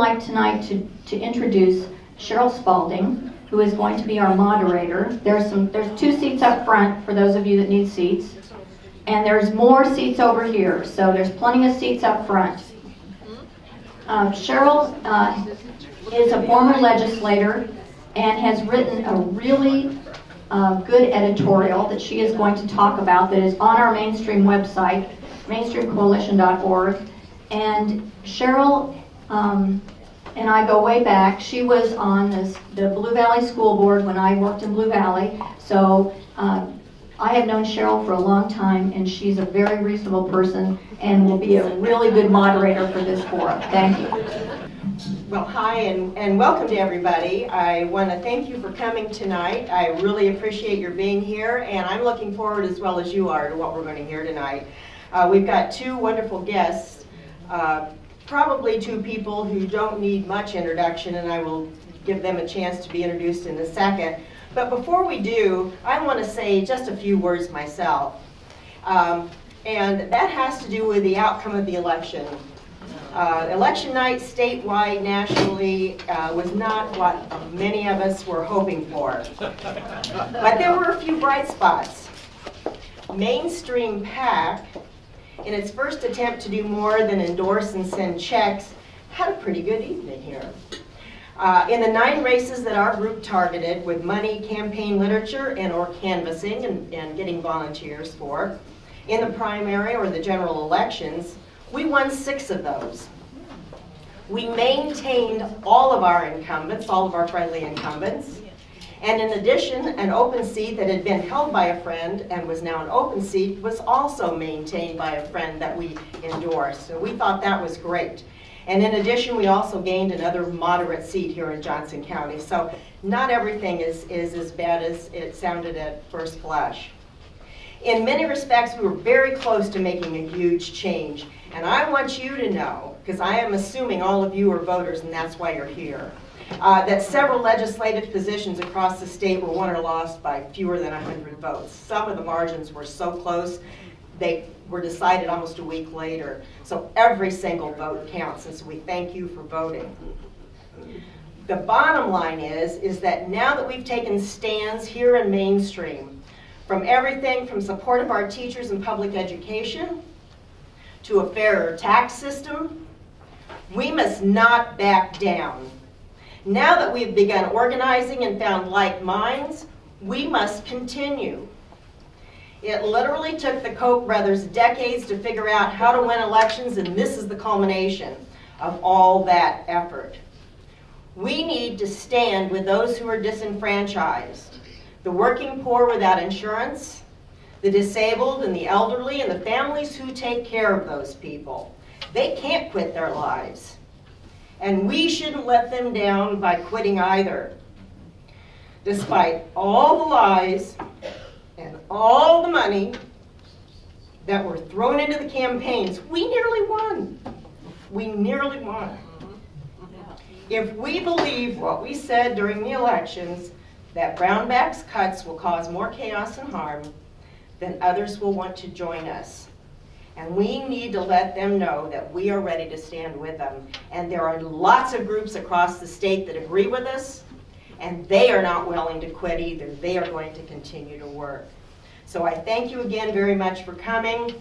like tonight to, to introduce Sheryl Spalding, who is going to be our moderator. There's some, there's two seats up front for those of you that need seats. And there's more seats over here, so there's plenty of seats up front. Uh, Sheryl uh, is a former legislator and has written a really uh, good editorial that she is going to talk about that is on our mainstream website, mainstreamcoalition.org. And Sheryl um, and I go way back. She was on this, the Blue Valley School Board when I worked in Blue Valley. So uh, I have known Sheryl for a long time, and she's a very reasonable person and will be a really good moderator for this forum. Thank you. Well, hi and, and welcome to everybody. I want to thank you for coming tonight. I really appreciate your being here, and I'm looking forward as well as you are to what we're going to hear tonight. Uh, we've got two wonderful guests. Uh, probably two people who don't need much introduction, and I will give them a chance to be introduced in a second. But before we do, I want to say just a few words myself. Um, and that has to do with the outcome of the election. Uh, election night, statewide, nationally, uh, was not what many of us were hoping for. But there were a few bright spots. Mainstream PAC in its first attempt to do more than endorse and send checks, had a pretty good evening here. Uh, in the nine races that our group targeted with money, campaign literature, and or canvassing and, and getting volunteers for, in the primary or the general elections, we won six of those. We maintained all of our incumbents, all of our friendly incumbents. And in addition, an open seat that had been held by a friend and was now an open seat was also maintained by a friend that we endorsed. So we thought that was great. And in addition, we also gained another moderate seat here in Johnson County. So not everything is, is as bad as it sounded at first blush. In many respects, we were very close to making a huge change. And I want you to know, because I am assuming all of you are voters and that's why you're here uh, that several legislative positions across the state were won or lost by fewer than 100 votes. Some of the margins were so close, they were decided almost a week later. So every single vote counts, and so we thank you for voting. The bottom line is, is that now that we've taken stands here in mainstream, from everything from support of our teachers and public education, to a fairer tax system, we must not back down. Now that we've begun organizing and found like minds, we must continue. It literally took the Koch brothers decades to figure out how to win elections, and this is the culmination of all that effort. We need to stand with those who are disenfranchised, the working poor without insurance, the disabled and the elderly, and the families who take care of those people. They can't quit their lives. And we shouldn't let them down by quitting either. Despite all the lies and all the money that were thrown into the campaigns, we nearly won. We nearly won. If we believe what we said during the elections, that Brownback's cuts will cause more chaos and harm, then others will want to join us. And we need to let them know that we are ready to stand with them. And there are lots of groups across the state that agree with us, and they are not willing to quit either. They are going to continue to work. So I thank you again very much for coming,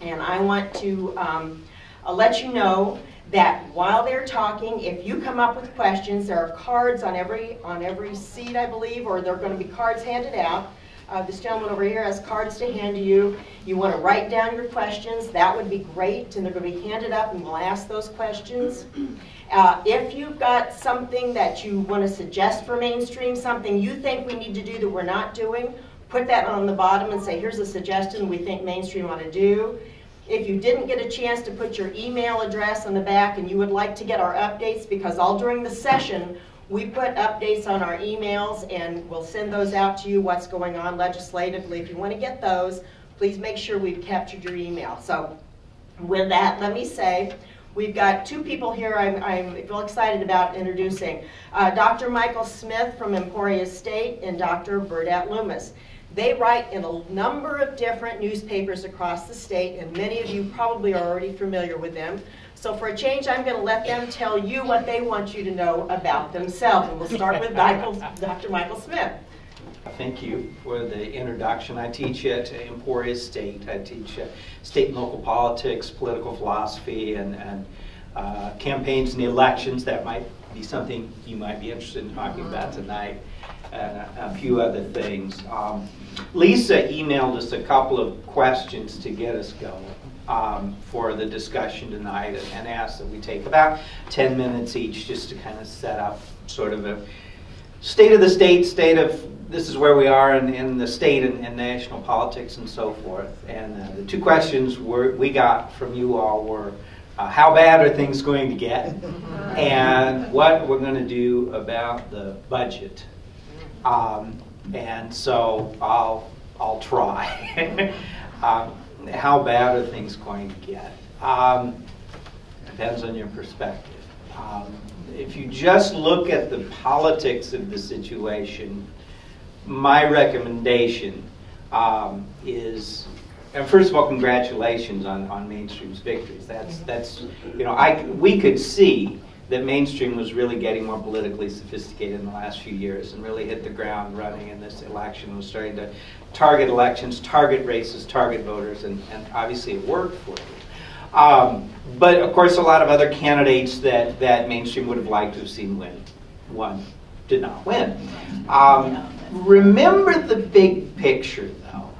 and I want to um, I'll let you know that while they're talking, if you come up with questions, there are cards on every on every seat, I believe, or there are going to be cards handed out. Uh, this gentleman over here has cards to hand to you. You want to write down your questions, that would be great, and they're going to be handed up and we'll ask those questions. Uh, if you've got something that you want to suggest for mainstream, something you think we need to do that we're not doing, put that on the bottom and say, here's a suggestion we think mainstream ought to do. If you didn't get a chance to put your email address on the back and you would like to get our updates, because all during the session we put updates on our emails and we'll send those out to you, what's going on legislatively. If you want to get those, please make sure we've captured your email. So with that, let me say, we've got two people here I'm, I'm real excited about introducing. Uh, Dr. Michael Smith from Emporia State and Dr. Burdett Loomis. They write in a number of different newspapers across the state, and many of you probably are already familiar with them. So for a change, I'm going to let them tell you what they want you to know about themselves. And we'll start with Michael, Dr. Michael Smith. Thank you for the introduction. I teach at Emporia State. I teach uh, state and local politics, political philosophy, and, and uh, campaigns and elections. That might be something you might be interested in talking about tonight, and a, a few other things. Um, Lisa emailed us a couple of questions to get us going. Um, for the discussion tonight and asked that we take about 10 minutes each just to kind of set up sort of a state of the state, state of this is where we are in, in the state and, and national politics and so forth. And uh, the two questions were, we got from you all were uh, how bad are things going to get? And what we're going to do about the budget. Um, and so I'll, I'll try. um, how bad are things going to get? Um, depends on your perspective. Um, if you just look at the politics of the situation, my recommendation um, is, and first of all, congratulations on, on Mainstream's victories. That's, that's, you know, I, we could see that Mainstream was really getting more politically sophisticated in the last few years and really hit the ground running in this election, was starting to target elections, target races, target voters, and, and obviously it worked for you. Um, but of course, a lot of other candidates that, that mainstream would have liked to have seen win. One did not win. Um, remember the big picture, though.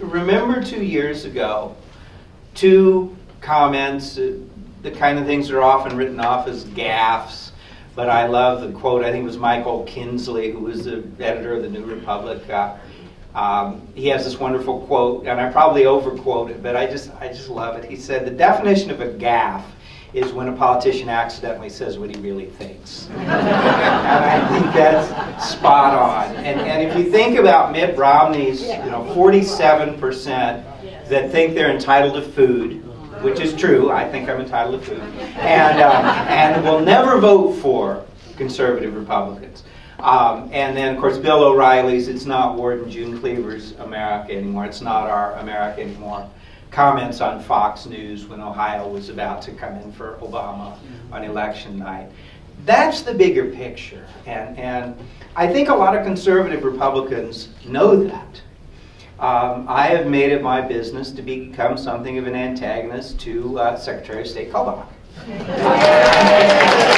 Remember two years ago, two comments, uh, the kind of things that are often written off as gaffes. But I love the quote, I think it was Michael Kinsley, who was the editor of the New Republic. Uh, um, he has this wonderful quote, and I probably overquote it, but I just, I just love it. He said, The definition of a gaffe is when a politician accidentally says what he really thinks. and I think that's spot on. And, and if you think about Mitt Romney's, you know, 47% that think they're entitled to food, which is true, I think I'm entitled to food, and, um, and will never vote for conservative Republicans. Um, and then, of course, Bill O'Reilly's It's Not Ward and June Cleaver's America anymore. It's not our America anymore. Comments on Fox News when Ohio was about to come in for Obama on election night. That's the bigger picture. And, and I think a lot of conservative Republicans know that. Um, I have made it my business to become something of an antagonist to uh, Secretary of State Kobach.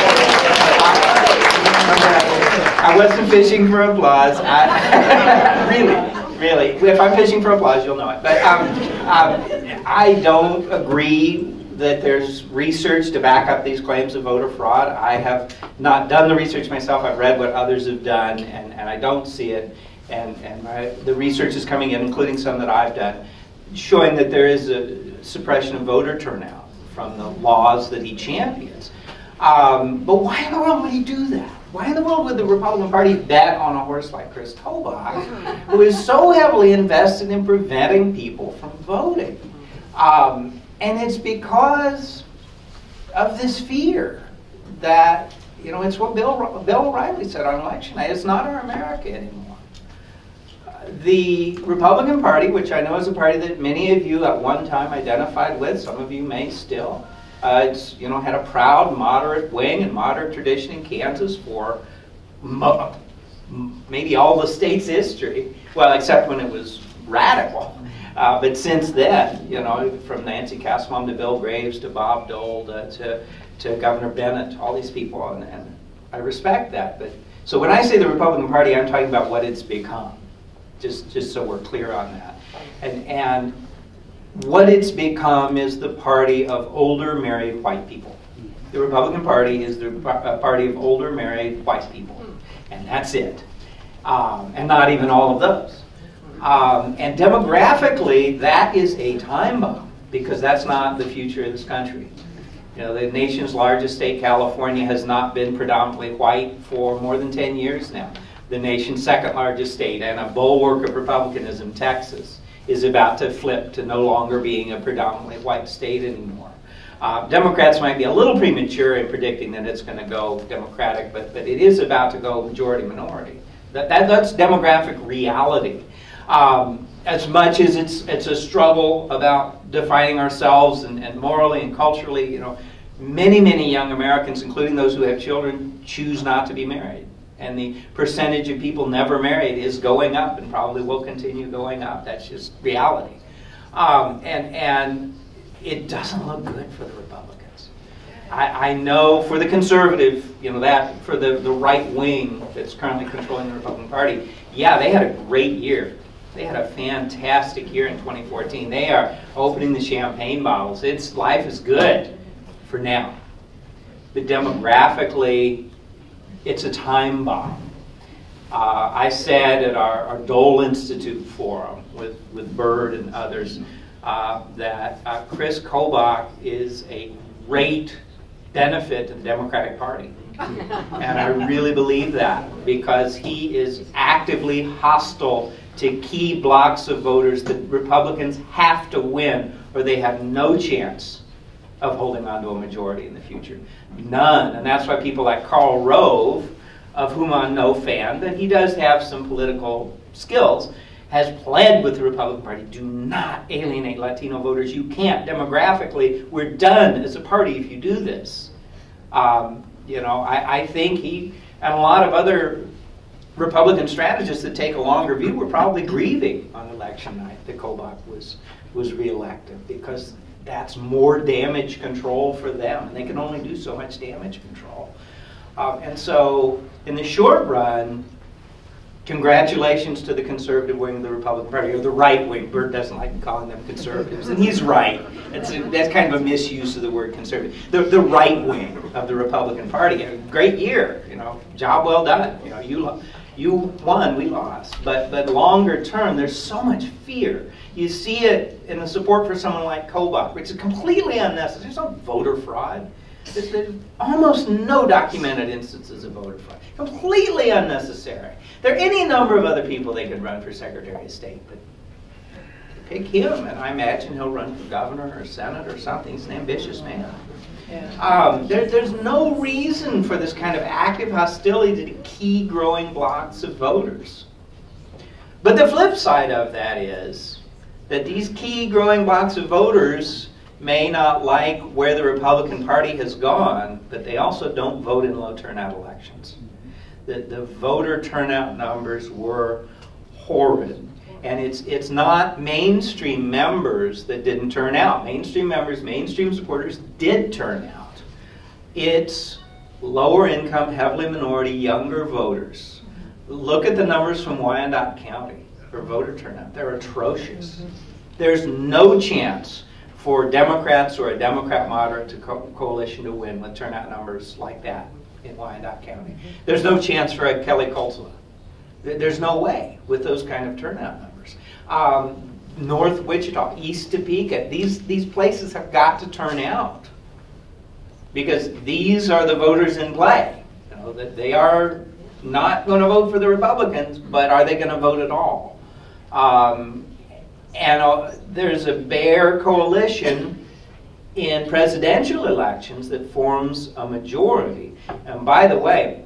I wasn't fishing for applause. I, really, really. If I'm fishing for applause, you'll know it. But um, um, I don't agree that there's research to back up these claims of voter fraud. I have not done the research myself. I've read what others have done, and, and I don't see it. And, and my, the research is coming in, including some that I've done, showing that there is a suppression of voter turnout from the laws that he champions. Um, but why in the world would he do that? Why in the world would the Republican Party bet on a horse like Chris Kobach, who is so heavily invested in preventing people from voting? Um, and it's because of this fear that, you know, it's what Bill, Bill O'Reilly said on election night. It's not our America anymore. The Republican Party, which I know is a party that many of you at one time identified with, some of you may still, uh, it's you know had a proud moderate wing and moderate tradition in Kansas for mo- maybe all the state's history. Well, except when it was radical. Uh, but since then, you know, from Nancy Kassebaum to Bill Graves to Bob Dole to, to, to Governor Bennett, all these people, and, and I respect that. But so when I say the Republican Party, I'm talking about what it's become. Just just so we're clear on that. And and what it's become is the party of older married white people. The Republican Party is the party of older married white people, and that's it. Um, and not even all of those. Um, and demographically, that is a time bomb because that's not the future of this country. You know, the nation's largest state, California, has not been predominantly white for more than 10 years now. The nation's second largest state and a bulwark of republicanism, Texas, is about to flip to no longer being a predominantly white state anymore. Uh, Democrats might be a little premature in predicting that it's going to go Democratic, but, but it is about to go majority minority. That, that, that's demographic reality. Um, as much as it's, it's a struggle about defining ourselves and, and morally and culturally, you know, many, many young Americans, including those who have children, choose not to be married. And the percentage of people never married is going up and probably will continue going up. That's just reality. Um, and, and it doesn't look good for the Republicans. I, I know for the conservative, you know, that for the, the right wing that's currently controlling the Republican Party, yeah, they had a great year. They had a fantastic year in 2014. They are opening the champagne bottles. It's life is good for now. But demographically, it's a time bomb. Uh, I said at our, our, Dole Institute forum with, with Bird and others uh, that uh, Chris Kobach is a great benefit to the Democratic Party. and I really believe that because he is actively hostile to key blocks of voters that Republicans have to win or they have no chance of holding on to a majority in the future. None. And that's why people like Karl Rove, of whom I'm no fan, but he does have some political skills, has pled with the Republican Party do not alienate Latino voters. You can't. Demographically, we're done as a party if you do this. Um, you know, I, I think he and a lot of other Republican strategists that take a longer view were probably grieving on election night that Kobach was was reelected because that's more damage control for them, and they can only do so much damage control. Um, and so, in the short run, congratulations to the conservative wing of the Republican Party, or the right wing. Bert doesn't like calling them conservatives, and he's right. That's, a, that's kind of a misuse of the word conservative. The, the right wing of the Republican Party. A great year, you know, job well done. You know, you you won, we lost. But but longer term, there's so much fear. You see it in the support for someone like Kobach, which is completely unnecessary. There's no voter fraud. There's, there's almost no documented instances of voter fraud. Completely unnecessary. There are any number of other people they could run for Secretary of State, but pick him, and I imagine he'll run for governor or senate or something. He's an ambitious man. Um, there, there's no reason for this kind of active hostility to key growing blocks of voters. But the flip side of that is that these key growing blocks of voters may not like where the Republican Party has gone, but they also don't vote in low turnout elections. The, the voter turnout numbers were horrid. And it's, it's not mainstream members that didn't turn out. Mainstream members, mainstream supporters did turn out. It's lower income, heavily minority, younger voters. Look at the numbers from Wyandotte County for voter turnout. They're atrocious. There's no chance for Democrats or a Democrat moderate to co- coalition to win with turnout numbers like that in Wyandotte County. There's no chance for a Kelly Kultala. There's no way with those kind of turnout numbers. Um, North Wichita, East Topeka, these, these places have got to turn out because these are the voters in play. You know, that they are not going to vote for the Republicans, but are they going to vote at all? Um, and uh, there's a bare coalition in presidential elections that forms a majority. And by the way,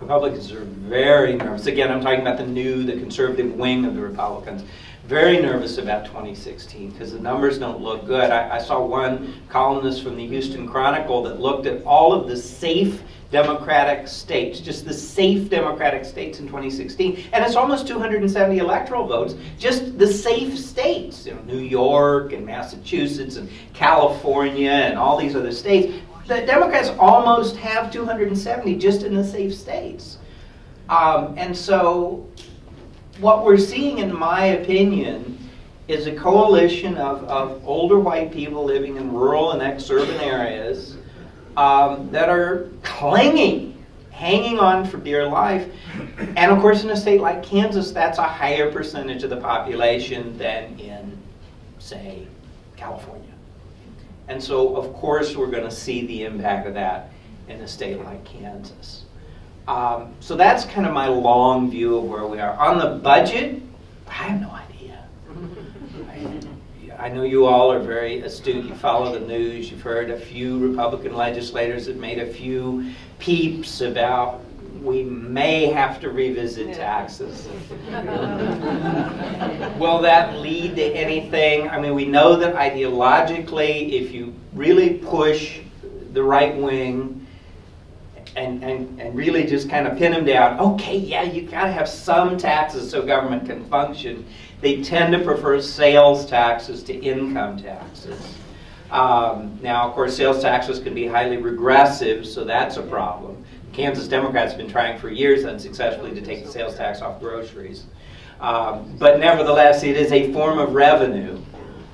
Republicans are very nervous. Again, I'm talking about the new, the conservative wing of the Republicans. Very nervous about 2016 because the numbers don't look good. I, I saw one columnist from the Houston Chronicle that looked at all of the safe Democratic states, just the safe Democratic states in 2016, and it's almost 270 electoral votes, just the safe states, you know, New York and Massachusetts and California and all these other states the Democrats almost have 270 just in the safe states. Um, and so, what we're seeing, in my opinion, is a coalition of, of older white people living in rural and ex-urban areas um, that are clinging, hanging on for dear life. And of course, in a state like Kansas, that's a higher percentage of the population than in, say, California. And so, of course, we're going to see the impact of that in a state like Kansas. Um, so that's kind of my long view of where we are. On the budget, I have no idea. I, know you all are very astute. You follow the news. You've heard a few Republican legislators that made a few peeps about we may have to revisit taxes. Will that lead to anything? I mean, we know that ideologically, if you really push the right wing and, and, and really just kind of pin them down. Okay, yeah, you got to have some taxes so government can function. They tend to prefer sales taxes to income taxes. Um, now, of course, sales taxes can be highly regressive, so that's a problem. Kansas Democrats have been trying for years unsuccessfully to take the sales tax off groceries. Um, but nevertheless, it is a form of revenue.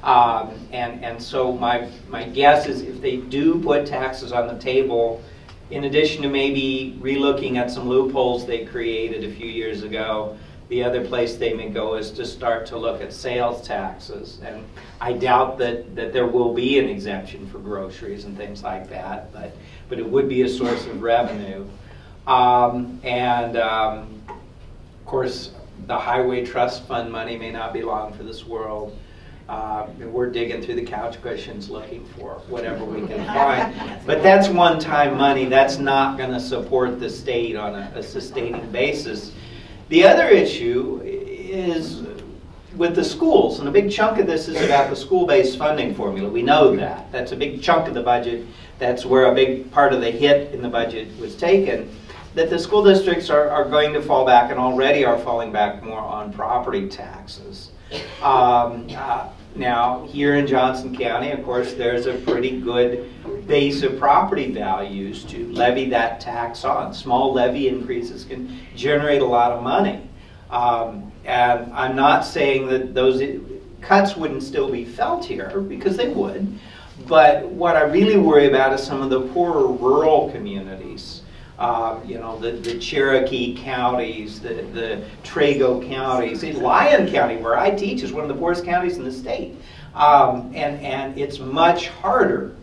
Um, and, and so my, my guess is if they do put taxes on the table, in addition to maybe relooking at some loopholes they created a few years ago, the other place they may go is to start to look at sales taxes. And I doubt that, that there will be an exemption for groceries and things like that, but, but it would be a source of revenue. Um, and um, of course, the highway trust fund money may not be long for this world. Uh, we're digging through the couch cushions looking for whatever we can find. But that's one time money. That's not going to support the state on a, a sustaining basis. The other issue is with the schools, and a big chunk of this is about the school based funding formula. We know that. That's a big chunk of the budget. That's where a big part of the hit in the budget was taken. That the school districts are, are going to fall back and already are falling back more on property taxes. Um, uh, now, here in Johnson County, of course, there's a pretty good base of property values to levy that tax on. Small levy increases can generate a lot of money. Um, and I'm not saying that those cuts wouldn't still be felt here, because they would. But what I really worry about is some of the poorer rural communities um, you know, the, the Cherokee counties, the, the Trego counties. See, Lyon County, where I teach, is one of the poorest counties in the state. Um, and, and it's much harder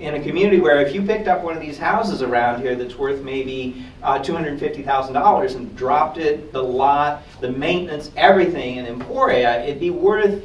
in a community where if you picked up one of these houses around here that's worth maybe uh, $250,000 and dropped it, the lot, the maintenance, everything in Emporia, it'd be worth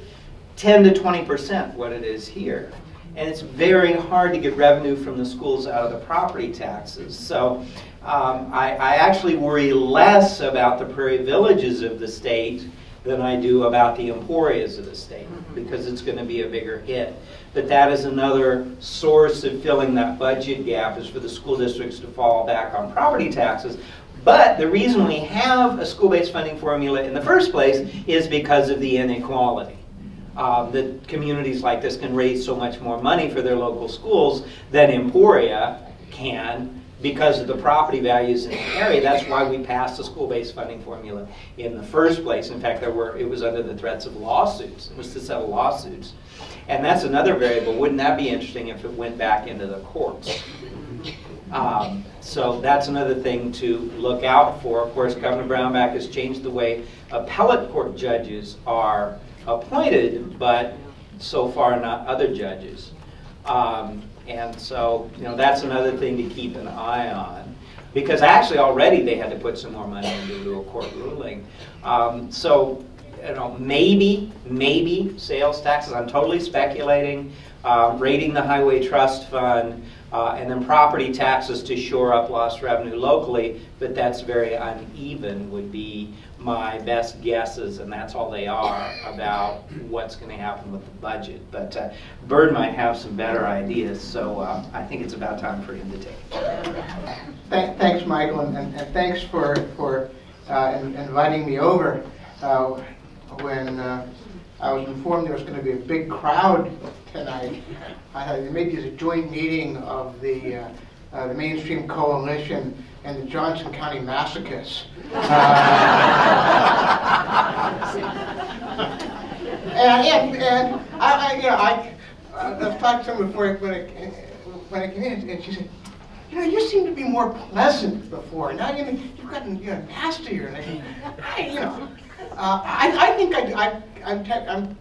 10 to 20% what it is here and it's very hard to get revenue from the schools out of the property taxes. So um, I, I, actually worry less about the prairie villages of the state than I do about the emporias of the state mm-hmm. because it's going to be a bigger hit. But that is another source of filling that budget gap is for the school districts to fall back on property taxes. But the reason we have a school-based funding formula in the first place is because of the inequality um, that communities like this can raise so much more money for their local schools than Emporia can because of the property values in the area. That's why we passed the school-based funding formula in the first place. In fact, there were it was under the threats of lawsuits. It was to settle lawsuits. And that's another variable. Wouldn't that be interesting if it went back into the courts? Um, so that's another thing to look out for. Of course, Governor Brownback has changed the way appellate court judges are appointed, but so far not other judges. Um, and so, you know, that's another thing to keep an eye on. Because actually, already they had to put some more money into a court ruling. Um, so, you know, maybe, maybe sales taxes. I'm totally speculating. Uh, rating the highway trust fund, uh, and then property taxes to shore up lost revenue locally, but that's very uneven, would be my best guesses, and that's all they are about what's going to happen with the budget. But uh, Bird might have some better ideas, so uh, I think it's about time for him to take it. Th- thanks, Michael, and, and, and, thanks for, for uh, in, inviting me over. Uh, when uh, I was informed there was going to be a big crowd tonight, I had maybe it's a joint meeting of the, uh, the Mainstream Coalition and the Johnson County Massacres. Uh, and, and, and I, I, you know, I, I was talking to someone before when I, when I came in, and she said, you know, you seem to be more pleasant before. Now you you've gotten you know, nastier. And I, I you know, uh, I, I think I, I, I'm, I'm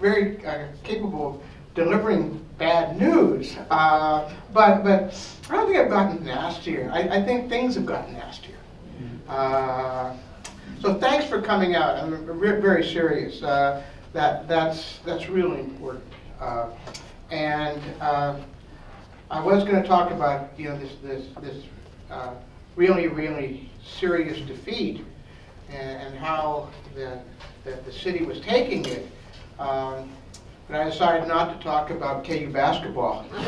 very uh, capable delivering bad news. Uh, but but I don't think I've gotten nastier. I, I think things have gotten nastier. Uh, so thanks for coming out. I'm very serious. Uh, that that's that's really important. Uh, and uh, I was going to talk about you know this this this uh, really really serious defeat and, and how the, the, the city was taking it. Um, but I decided not to talk about KU basketball.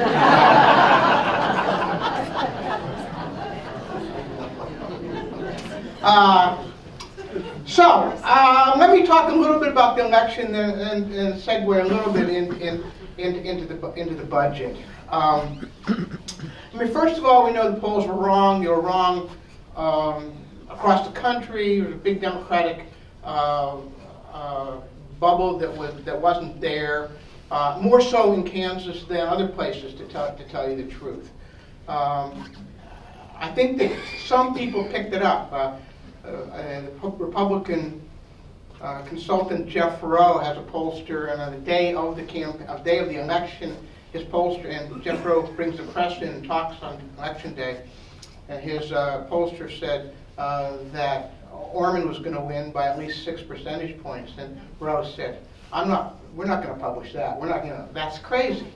Uh, So, uh, let me talk a little bit about the election and, and and segue a little bit in, in, in- into the, into the budget. Um, I mean, first of all, we know the polls were wrong. They were wrong um, across the country. There was a big Democratic uh, uh, bubble that was that wasn't there. Uh, more so in Kansas than other places, to tell to tell you the truth. Um, I think that some people picked it up. Uh, uh, Republican uh, consultant Jeff Roe has a pollster, and on the day of the camp, uh, day of the election, his pollster and Jeff Roe brings the press in and talks on election day, and his uh, pollster said that Orman was going to win by at least six percentage points, and Roe said, "I'm not. We're not going to publish that. We're not going to. That's crazy."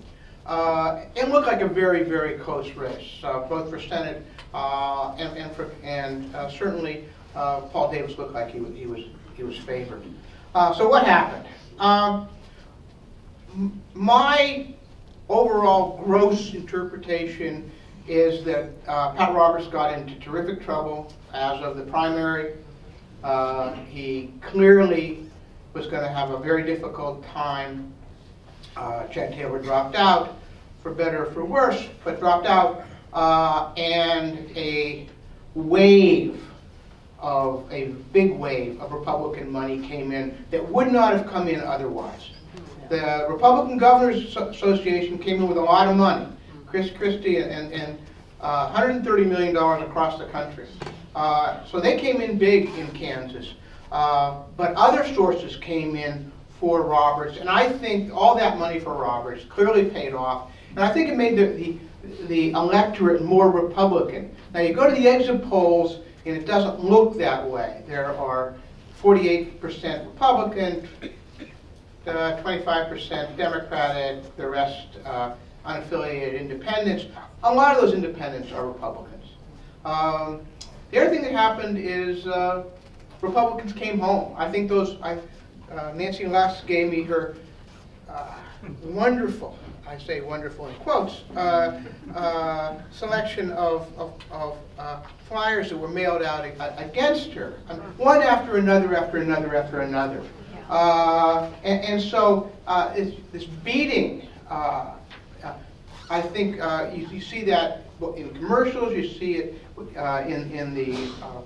Uh, it looked like a very, very close race, uh, both for Senate uh, and, and, for, and uh, certainly uh, Paul Davis looked like he was, he was, he was favored. So what happened? Um, my overall gross interpretation is that uh, Pat Roberts got into terrific trouble as of the primary. Uh, he clearly was going to have a very difficult time uh, Chad Taylor dropped out, for better or for worse, but dropped out, uh, and a wave of a big wave of Republican money came in that would not have come in otherwise. The Republican Governors Association came in with a lot of money, Chris Christie and, and, and uh, 130 million dollars across the country. Uh, so they came in big in Kansas, uh, but other sources came in for Roberts, and I think all that money for Roberts clearly paid off, and I think it made the, the, the electorate more Republican. Now you go to the exit polls, and it doesn't look that way. There are 48% Republican, uh, 25% Democratic, the rest uh, unaffiliated independents. A lot of those independents are Republicans. Um, the other thing that happened is uh, Republicans came home. I think those, I, uh, Nancy Lusk gave me her uh, wonderful, I say wonderful in quotes, uh, uh, selection of, of, of uh, flyers that were mailed out against her, one after another, after another, after another. Uh, and, and so uh, it's, this beating, I think uh, you, you see that in commercials, you see it uh, in, in, the, uh,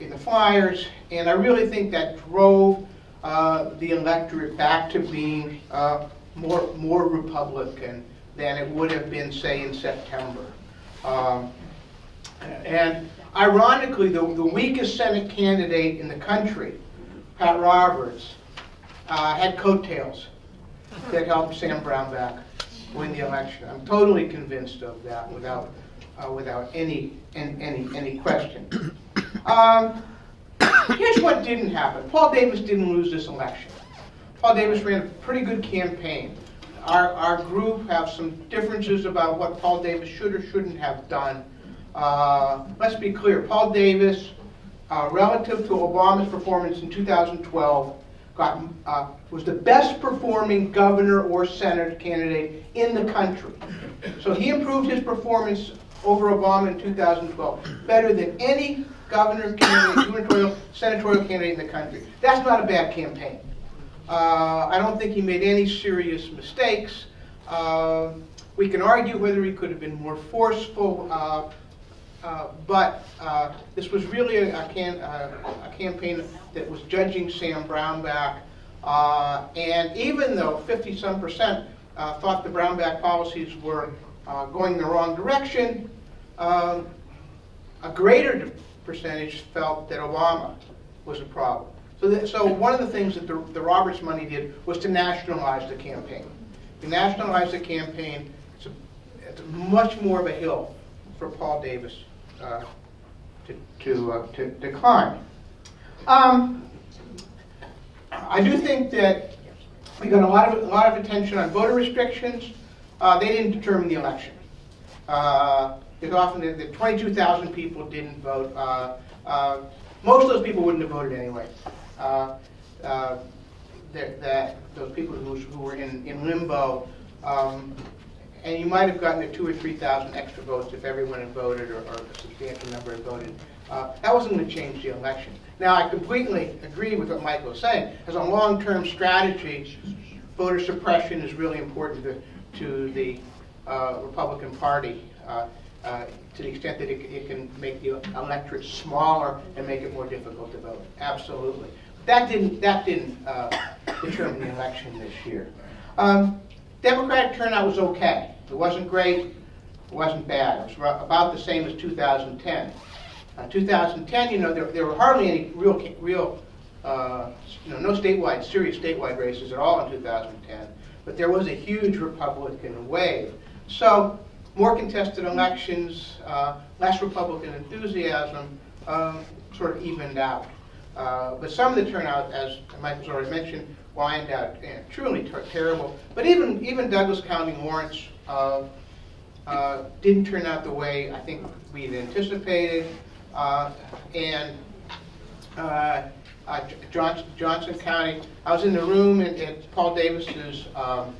in the flyers, and I really think that drove uh, the electorate back to being uh, more, more Republican than it would have been, say, in September. Um, and ironically, the, the weakest Senate candidate in the country, Pat Roberts, uh, had coattails that helped Sam Brownback win the election. I'm totally convinced of that without, uh, without any, any, any, any question. Um, here's what didn't happen. Paul Davis didn't lose this election. Paul Davis ran a pretty good campaign. Our, our group have some differences about what Paul Davis should or shouldn't have done. Uh, let's be clear, Paul Davis, uh, relative to Obama's performance in 2012, got, uh, was the best performing governor or senator candidate in the country. So he improved his performance over Obama in 2012, better than any governor candidate, gubernatorial, senatorial candidate in the country. That's not a bad campaign. Uh, I don't think he made any serious mistakes. Uh, we can argue whether he could have been more forceful, uh, uh, but uh, this was really a, a, can, a campaign that was judging Sam Brownback. Uh, and even though 50 some percent thought the Brownback policies were going the wrong direction, um, a greater percentage felt that Obama was a problem. So, that, so one of the things that the, the Roberts money did was to nationalize the campaign. To nationalize the campaign, it's, a, it's much more of a hill for Paul Davis uh, to, to, uh, to, to climb. Um, I do think that we got a lot of, a lot of attention on voter restrictions. Uh, they didn't determine the election. Uh, There's often, the- the 22,000 people didn't vote. Uh, uh, Most of those people wouldn't have voted anyway. Uh, uh, that, that those people who, who were in, in limbo, um, and you might have gotten a two or three thousand extra votes if everyone had voted or, or a substantial number had voted. Uh, that wasn't going to change the election. Now, I completely agree with what Michael was saying. As a long-term strategy, voter suppression is really important to, to the uh, Republican Party. Uh, uh, to the extent that it, it can make the electorate smaller and make it more difficult to vote. Absolutely. That didn't, that didn't uh, determine the election this year. Um, Democratic turnout was okay. It wasn't great, it wasn't bad. It was about the same as 2010. Uh, 2010, you know, there, there were hardly any real, real, uh, you know, no statewide, serious statewide races at all in 2010, but there was a huge Republican wave. So, more contested elections, uh, less Republican enthusiasm, um, sort of evened out. Uh, but some of the turnout, as Michael's already mentioned, Wyandotte eh, truly ter- terrible. But even even Douglas County Lawrence uh, uh, didn't turn out the way I think we'd anticipated, uh, and uh, Johnson, Johnson County. I was in the room at, at Paul Davis's um,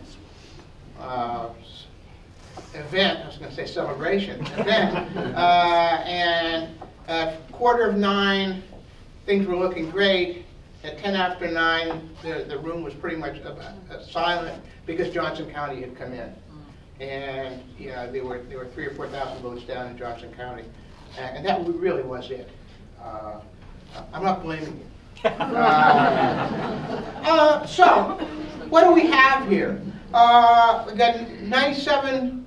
event, I was going to say celebration, event, uh, and at quarter of nine, things were looking great. At 10 after 9, the, the room was pretty much uh, uh, silent because Johnson County had come in. And, you know, there were, there were three or 4,000 votes down in Johnson County. And, and that really was it. Uh, I'm not blaming you. Uh, uh, so, what do we have here? Uh, we got 97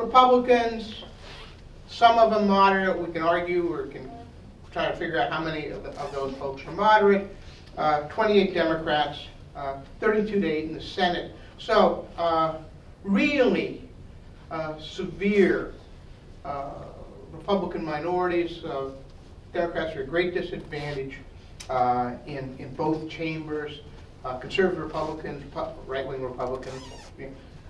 Republicans, some of them moderate. We can argue or can try to figure out how many of, the, of those folks are moderate. Uh, 28 Democrats, uh, 32 to 8 in the Senate. So, uh, really uh, severe uh, Republican minorities. Uh, Democrats are a great disadvantage in, in both chambers. Conservative Republicans, right-wing Republicans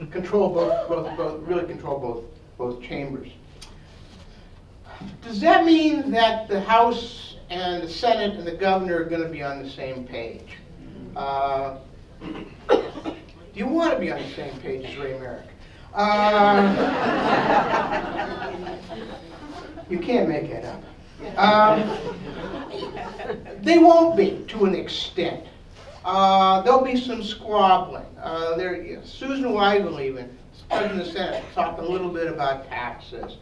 control both, both, both, really control both, both chambers. Does that mean that the House and the Senate and the governor are going to be on the same page? Uh, do you want to be on the same page as Ray Merrick? Uh, you can't make it up. Um, they won't be to an extent. Uh, there'll be some squabbling. Uh, there, Susan Wagle even, President of the Senate, talked a little bit about taxes.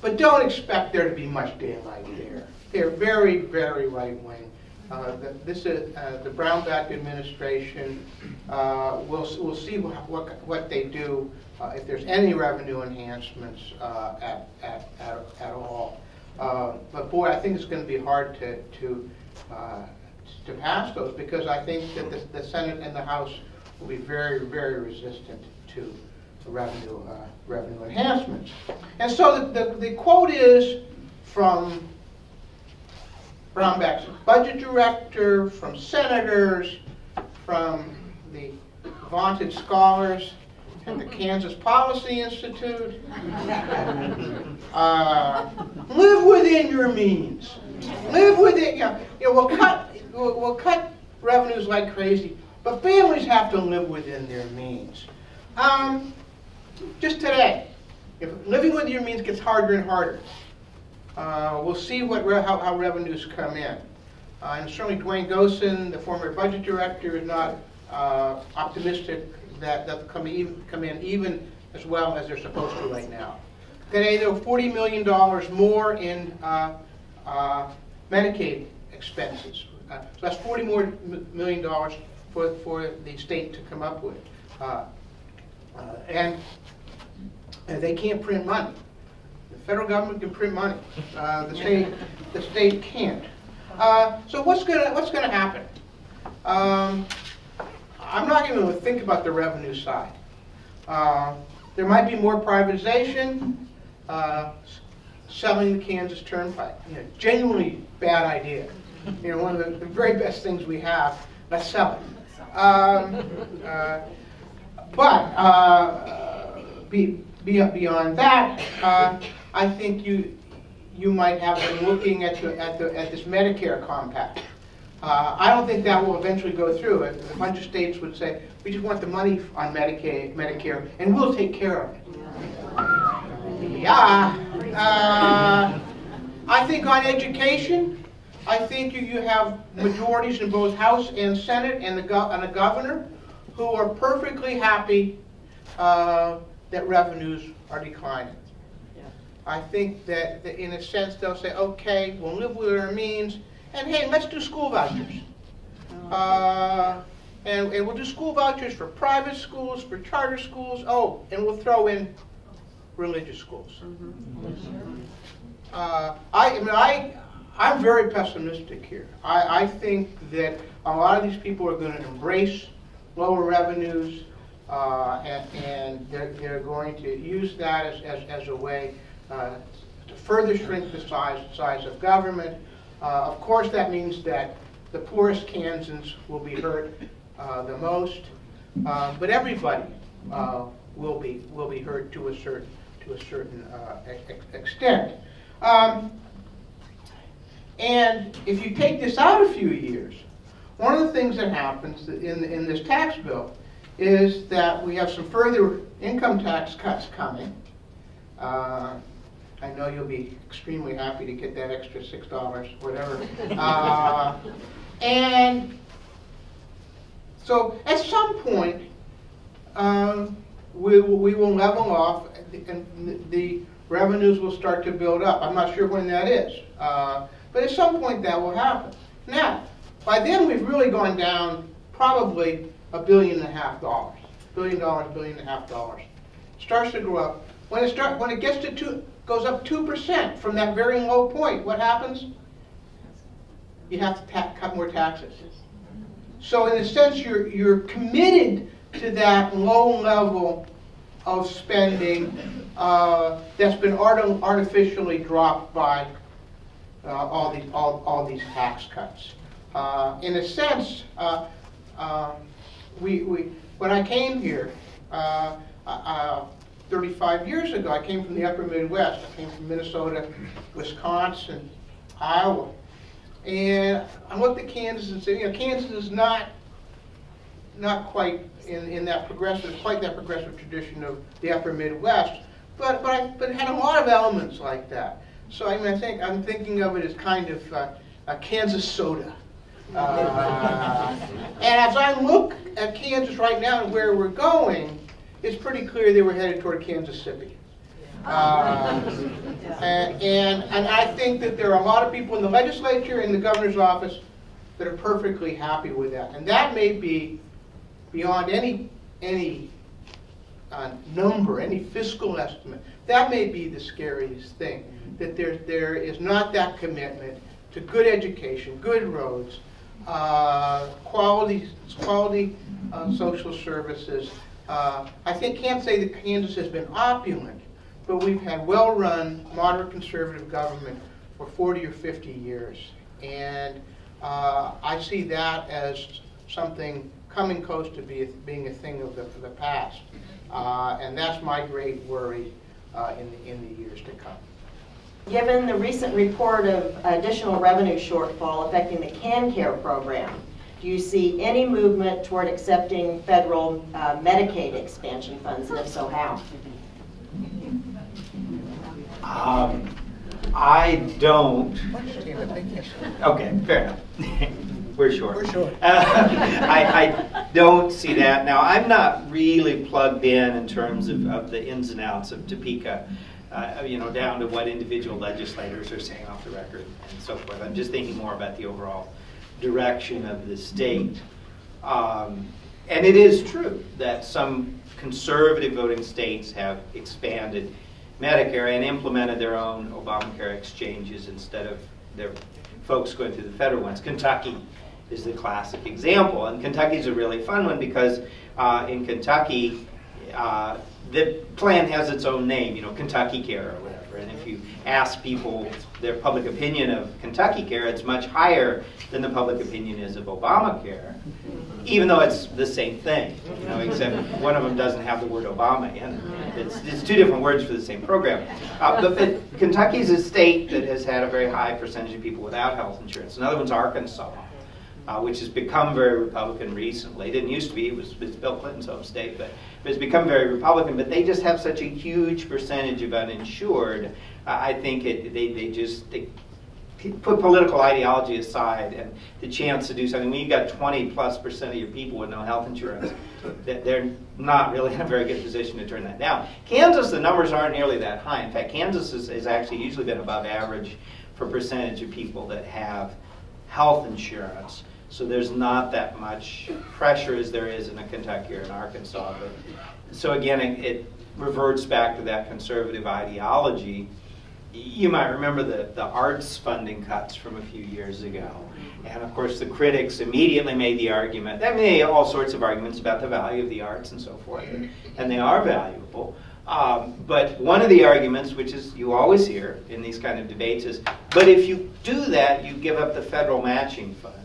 But don't expect there to be much daylight there. They're very, very right-wing. Uh, This is, uh, the Brownback administration, uh, we'll, we'll see what, what- what they do, uh, if there's any revenue enhancements uh, at, at, at at all. Uh, But boy, I think it's going to be hard to, to, to pass those, because I think that the the Senate and the House will be very, very resistant to revenue, uh, revenue enhancements. And so the, the- the quote is from Brownback's budget director, from senators, from the vaunted scholars at the Kansas Policy Institute. Uh, live within your means. Live within, you know, you know, we'll cut, we'll, we'll cut revenues like crazy, but families have to live within their means. Um, just today, if living within your means gets harder and harder, uh, we'll see what how, how revenues come in. Uh, and certainly Duane Goossen, the former budget director, is not uh, optimistic that they'll come, come in even as well as they're supposed to right now. Today, there are $40 million more in uh, uh, Medicaid expenses. Uh, so that's 40 more million dollars for, for the state to come up with. Uh, uh, and, they can't print money. The federal government can print money. Uh, the state, the state can't. Uh, so what's gonna what's gonna happen? Um, I'm not going to think about the revenue side. Uh, there might be more privatization, uh, selling the Kansas Turnpike. You know, genuinely bad idea. You know, one of the, the very best things we have. Let's sell it. Um, uh, but uh, be, be, beyond that, uh, I think you you might have been looking at the, at the at this Medicare compact. Uh, I don't think that will eventually go through. A a bunch of states would say, we just want the money on Medicaid, Medicare, and we'll take care of it. Yeah. Uh, I think on education, I think you, you have majorities in both House and Senate and the and a governor who are perfectly happy uh, that revenues are declining. I think that, that in a sense they'll say, okay, we'll live with our means, and hey, let's do school vouchers. Uh, and, and we'll do school vouchers for private schools, for charter schools, oh, and we'll throw in religious schools. Uh, I, I mean, I, I'm very pessimistic here. I, I think that a lot of these people are going to embrace lower revenues, uh, and, and they're, they're going to use that as, as, as a way uh, to further shrink the size, size of government. Uh, of course, that means that the poorest Kansans will be hurt uh, the most, uh, but everybody uh, will be will be hurt to a certain to a certain ex- extent. Um, and if you take this out a few years, one of the things that happens in, in this tax bill is that we have some further income tax cuts coming. Uh, I know you'll be extremely happy to get that extra six dollars, whatever. Uh, and so at some point, um, we, will- we will level off and the revenues will start to build up. I'm not sure when that is. Uh, but at some point that will happen. Now, by then we've really gone down probably a billion and a half dollars. Billion dollars, billion and a half dollars. Starts to go up. When it start, when it gets to two, goes up two percent from that very low point, what happens? You have to cut more taxes. So in a sense, you're, you're committed to that low level of spending uh, that's been art- artificially dropped by uh, all these all, all these tax cuts. Uh, in a sense, uh, um, we, we when I came here uh, uh, 35 years ago, I came from the Upper Midwest. I came from Minnesota, Wisconsin, Iowa, and I looked at Kansas and said, you know, Kansas is not not quite in, in that progressive, quite that progressive tradition of the upper Midwest, but, but, I, but it had a lot of elements like that. So I mean, I think, I'm thinking of it as kind of uh, a Kansas soda. Uh, and as I look at Kansas right now and where we're going, it's pretty clear they were headed toward Kansas City. Uh, and, and, and I think that there are a lot of people in the legislature and the governor's office that are perfectly happy with that. And that may be beyond any, any uh, number, any fiscal estimate. That may be the scariest thing, that there, there is not that commitment to good education, good roads, uh, quality, quality uh, social services. Uh, I think, can't say that Kansas has been opulent, but we've had well-run, moderate conservative government for 40 or 50 years. And uh, I see that as something coming close to be, being a thing of the, of the past. Uh, and that's my great worry uh, in, the, in the years to come. Given the recent report of additional revenue shortfall affecting the KanCare program, do you see any movement toward accepting federal uh, Medicaid expansion funds, and if so, how? Um, I don't, okay, fair enough. We're short. We're short. Uh, I, I don't see that. Now, I'm not really plugged in in terms of, of the ins and outs of Topeka, uh, you know, down to what individual legislators are saying off the record and so forth. I'm just thinking more about the overall direction of the state. Um, and it is true that some conservative voting states have expanded Medicare and implemented their own Obamacare exchanges instead of their folks going through the federal ones. Kentucky is the classic example, and Kentucky's a really fun one because uh, in Kentucky, uh, the plan has its own name, you know, Kentucky Care or whatever. And if you ask people their public opinion of Kentucky Care, it's much higher than the public opinion is of Obamacare, even though it's the same thing, you know, except one of them doesn't have the word Obama in it. It's, it's two different words for the same program. Uh, but, but Kentucky's a state that has had a very high percentage of people without health insurance. Another one's Arkansas. Uh, which has become very Republican recently. It didn't used to be. It was, Bill Clinton's home state, but, but it's become very Republican. But they just have such a huge percentage of uninsured. Uh, I think it, they, they just they put political ideology aside and the chance to do something. When you've got 20 plus percent of your people with no health insurance, that they're not really in a very good position to turn that down. Kansas, the numbers aren't nearly that high. In fact, Kansas has actually usually been above average for percentage of people that have health insurance. So there's not that much pressure as there is in a Kentucky or an Arkansas. But, so again, it, it reverts back to that conservative ideology. You might remember the, the arts funding cuts from a few years ago. And of course, the critics immediately made the argument, they made all sorts of arguments about the value of the arts and so forth, and, and they are valuable. Um, but one of the arguments, which is you always hear in these kind of debates, is but if you do that, you give up the federal matching funds.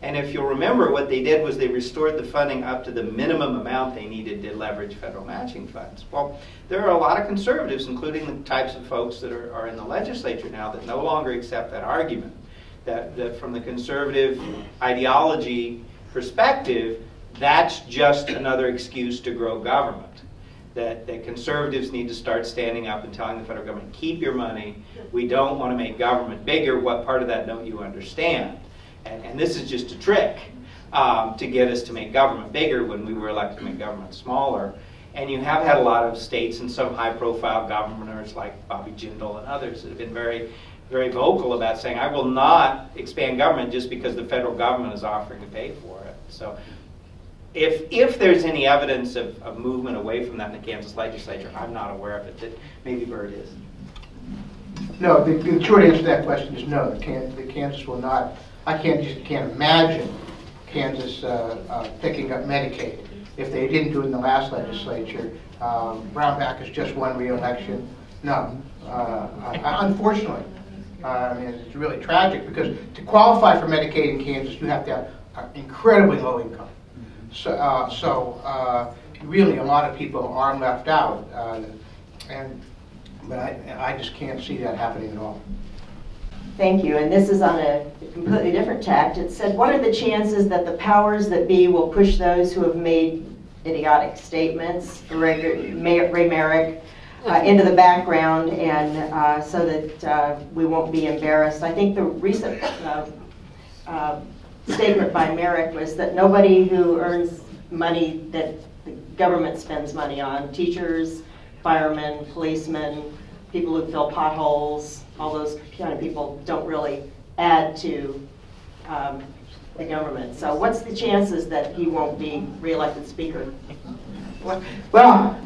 And if you'll remember, what they did was they restored the funding up to the minimum amount they needed to leverage federal matching funds. Well, there are a lot of conservatives, including the types of folks that are, are in the legislature now, that no longer accept that argument. That, that from the conservative ideology perspective, that's just another excuse to grow government that, that conservatives need to start standing up and telling the federal government, keep your money. We don't want to make government bigger. What part of that don't you understand? And, and this is just a trick um, to get us to make government bigger when we were elected to make government smaller. And you have had a lot of states and some high profile governors like Bobby Jindal and others that have been very, very vocal about saying, I will not expand government just because the federal government is offering to pay for it. So if, if there's any evidence of, of movement away from that in the Kansas legislature, I'm not aware of it. That maybe Bird is. No, the, the short answer to that question is no. The Kansas will not. I can't just can't imagine Kansas uh, uh, picking up Medicaid if they didn't do it in the last legislature. Um, Brownback has just won re-election. No, uh, unfortunately, uh, I mean it's really tragic because to qualify for Medicaid in Kansas, you have to have an incredibly low income. So, uh, so uh, really, a lot of people are left out, uh, and but I, I just can't see that happening at all. Thank you, and this is on a completely different tact. It said, what are the chances that the powers that be will push those who have made idiotic statements, Ray, Ray Merrick, uh, into the background, and uh, so that uh, we won't be embarrassed? I think the recent uh, uh, statement by Merrick was that nobody who earns money that the government spends money on, teachers, firemen, policemen, people who fill potholes, all those kind of people don't really add to um, the government. So what's the chances that he won't be reelected speaker? Well,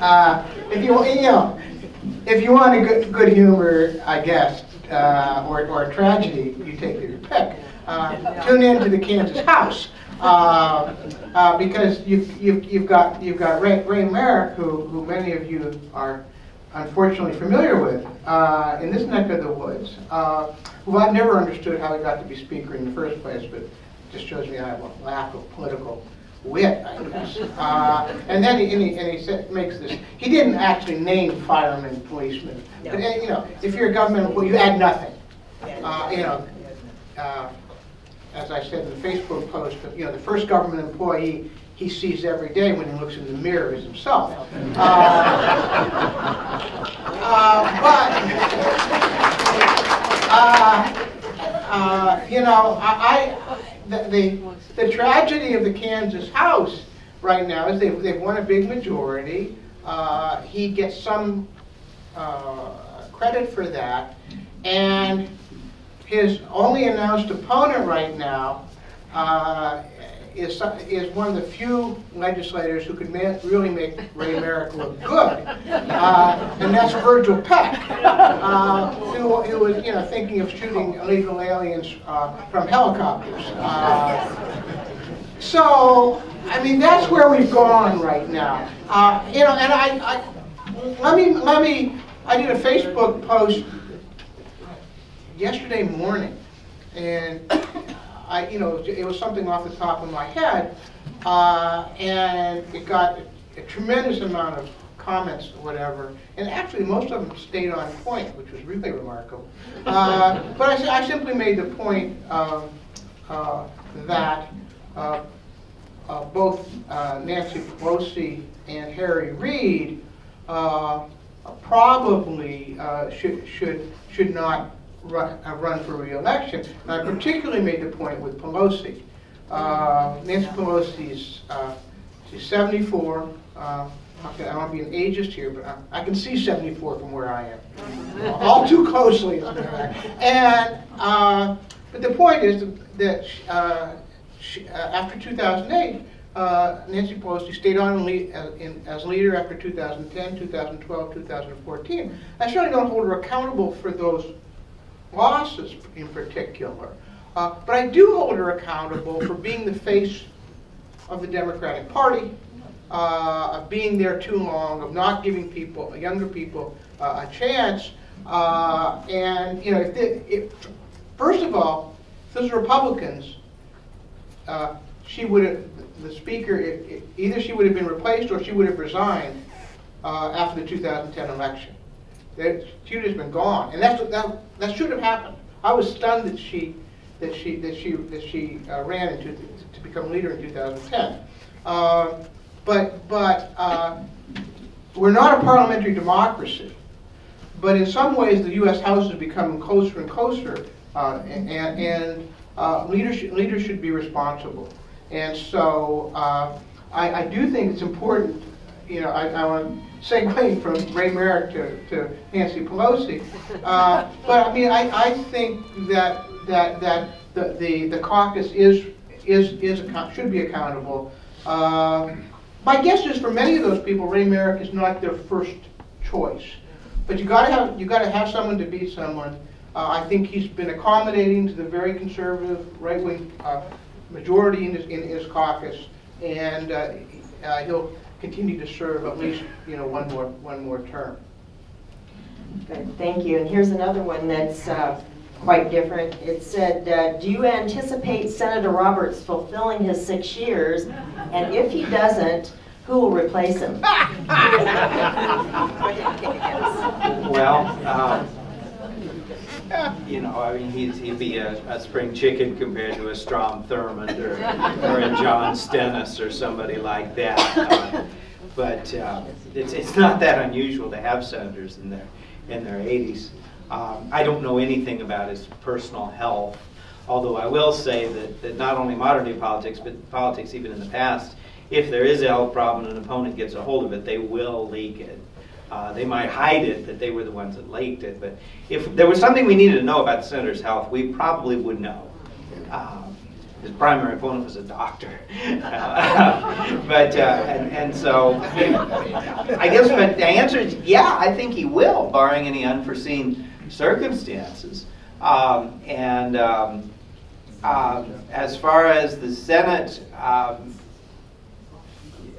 uh, if you you know, if you want a good, good humor, I guess, uh, or, or a tragedy, you take your pick uh, tune in to the Kansas House. Uh, uh, because you've, you've, you've got, you've got Ray, Ray Merrick, who, who many of you are unfortunately familiar with uh, in this neck of the woods, uh, who I've never understood how he got to be Speaker in the first place, but just shows me I have a lack of political wit, I guess. Uh, and then he, and he, and he said, makes this, he didn't actually name firemen, policemen. But, you know, if you're a government employee, you add nothing. Uh, you know, uh, as I said in the Facebook post, you know, the first government employee he sees every day when he looks in the mirror is himself. Uh, uh, but, uh, uh, you know, I, I the, the, the, tragedy of the Kansas House right now is they've, they've won a big majority. Uh, he gets some uh, credit for that. And his only announced opponent right now uh, is, is one of the few legislators who could ma- really make Ray Merrick look good, uh, and that's Virgil Peck, uh, who, who, was you know thinking of shooting illegal aliens uh, from helicopters. Uh, so, I mean, that's where we've gone right now. Uh, you know, and I, I let me let me. I did a Facebook post yesterday morning, and I, you know, it was something off the top of my head, uh, and it got a tremendous amount of comments or whatever, and actually most of them stayed on point, which was really remarkable. Uh, but I, I, simply made the point of uh, that uh, uh, both uh, Nancy Pelosi and Harry Reid uh, probably uh, should should should not run, uh, run for reelection. And I particularly made the point with Pelosi. Uh, Nancy Pelosi's uh, she's 74. Uh, okay, I don't want to be an ageist here, but I, I can see 74 from where I am, all too closely, as a matter of fact. And uh, but the point is that uh, she, uh, after 2008, uh, Nancy Pelosi stayed on le- as, in, as leader after 2010, 2012, 2014. I certainly don't hold her accountable for those losses in particular. Uh, but I do hold her accountable for being the face of the Democratic Party, uh, of being there too long, of not giving people, younger people, uh, a chance. Uh, and you know, if, the, if first of all, if those Republicans, uh, she would have the speaker. If, if, either she would have been replaced or she would have resigned uh, after the 2010 election. That have been gone, and that's that. That should have happened. I was stunned that she that she that she that she uh, ran into to become leader in 2010. Uh, but but uh, we're not a parliamentary democracy. But in some ways, the U.S. House is becoming closer and closer, uh, and, and uh, leadership leaders should be responsible. And so uh, I, I do think it's important. You know, I, I want segue from Ray Merrick to, to Nancy Pelosi. Uh, but I mean, I, I think that that that the, the, the caucus is is is should be accountable. Uh, my guess is for many of those people, Ray Merrick is not their first choice. But you got to have you got to have someone to beat someone. Uh, I think he's been accommodating to the very conservative right wing uh, majority in his, in his caucus, and uh, uh, he'll continue to serve at least you know one more one more term. Good, thank you. And here's another one that's uh, quite different. It said, uh, "Do you anticipate Senator Roberts fulfilling his six years? And if he doesn't, who will replace him?" Well, um, you know, I mean, he'd, he'd be a, a spring chicken compared to a Strom Thurmond or, or a John Stennis or somebody like that. Uh, but uh, it's, it's not that unusual to have senators in their, in their 80s. Um, I don't know anything about his personal health, although I will say that, that not only modern day politics, but politics even in the past, if there is a health problem and an opponent gets a hold of it, they will leak it. Uh, they might hide it that they were the ones that leaked it, but if there was something we needed to know about the senator's health, we probably would know. Um, his primary opponent was a doctor, but uh, and, and so I guess but the answer is yeah, I think he will, barring any unforeseen circumstances. Um, and um, um, as far as the Senate. Um,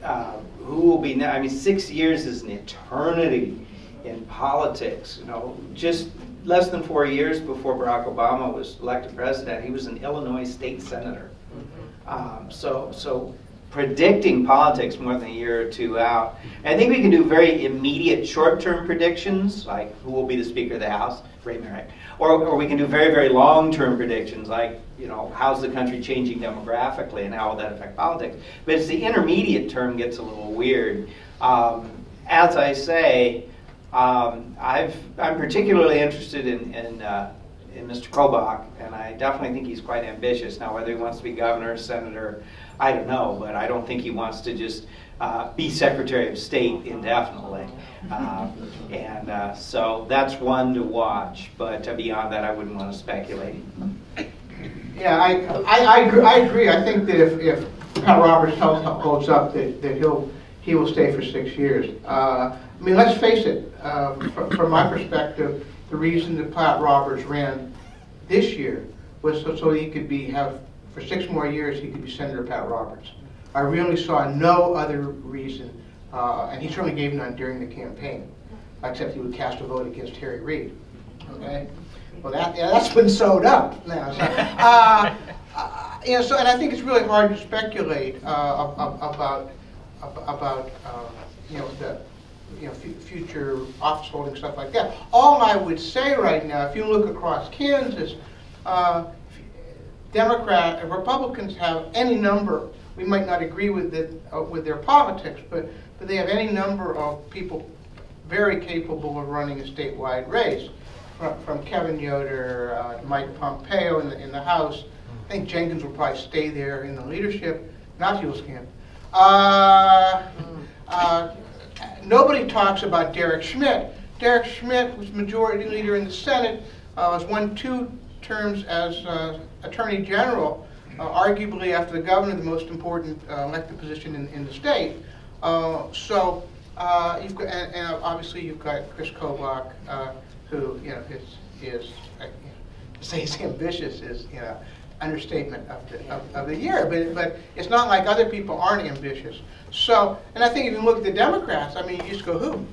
uh, who will be now? I mean, six years is an eternity in politics. You know, just less than four years before Barack Obama was elected president, he was an Illinois state senator. Um, so, so predicting politics more than a year or two out. I think we can do very immediate short-term predictions, like who will be the Speaker of the House, Ray Merrick, or, or we can do very, very long-term predictions, like you know how's the country changing demographically and how will that affect politics. But it's the intermediate term gets a little weird. Um, as I say, um, I've, I'm particularly interested in, in uh, in Mr. Kobach, and I definitely think he's quite ambitious. Now, whether he wants to be governor, senator, I don't know, but I don't think he wants to just uh, be Secretary of State indefinitely. Uh, and so that's one to watch, but beyond that, I wouldn't want to speculate. Yeah, I, I, I, agree, I agree. I think that if, if Pat Roberts holds up, that, that he'll, he will stay for six years. Uh, I mean, let's face it, uh, from, from my perspective, the reason that Pat Roberts ran this year was so, so he could be, have, for six more years, he could be Senator Pat Roberts. I really saw no other reason, uh, and he certainly gave none during the campaign, except he would cast a vote against Harry Reid. Okay? Well, that, yeah, that's been sewed up now. So, uh, uh, know, so, and I think it's really hard to speculate uh, ab- ab- about about uh, you know the you know future office holding stuff like that. All I would say right now, if you look across Kansas, uh, Democrat, Republicans have any number, we might not agree with it, uh, with their politics, but, but they have any number of people very capable of running a statewide race. From, from Kevin Yoder, uh, Mike Pompeo in the, in the House. I think Jenkins will probably stay there in the leadership, not Huelskamp. Uh, uh, nobody talks about Derek Schmidt. Derek Schmidt was majority leader in the Senate, uh, has won two terms as uh, Attorney General, uh, arguably after the governor, the most important uh, elected position in, in the state. Uh, so you've got, and, and obviously you've got Chris Kobach, who you know is is uh, say he's ambitious is you know understatement of the of, of the year. But but it's not like other people aren't ambitious. So and I think if you look at the Democrats, I mean you just go who.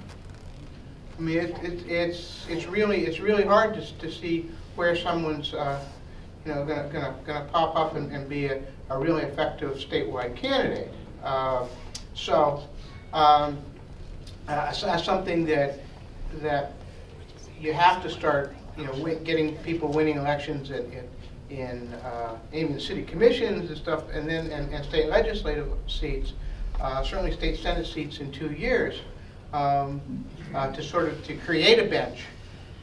I mean it, it, it's it's really it's really hard to to see where someone's uh, you know gonna gonna gonna pop up and, and be a, a really effective statewide candidate. Uh, so. Um, uh, something that, that you have to start, you know, getting people winning elections in, in, in uh, even city commissions and stuff, and then, and, and state legislative seats, uh, certainly state senate seats in two years, um, uh, to sort of, to create a bench,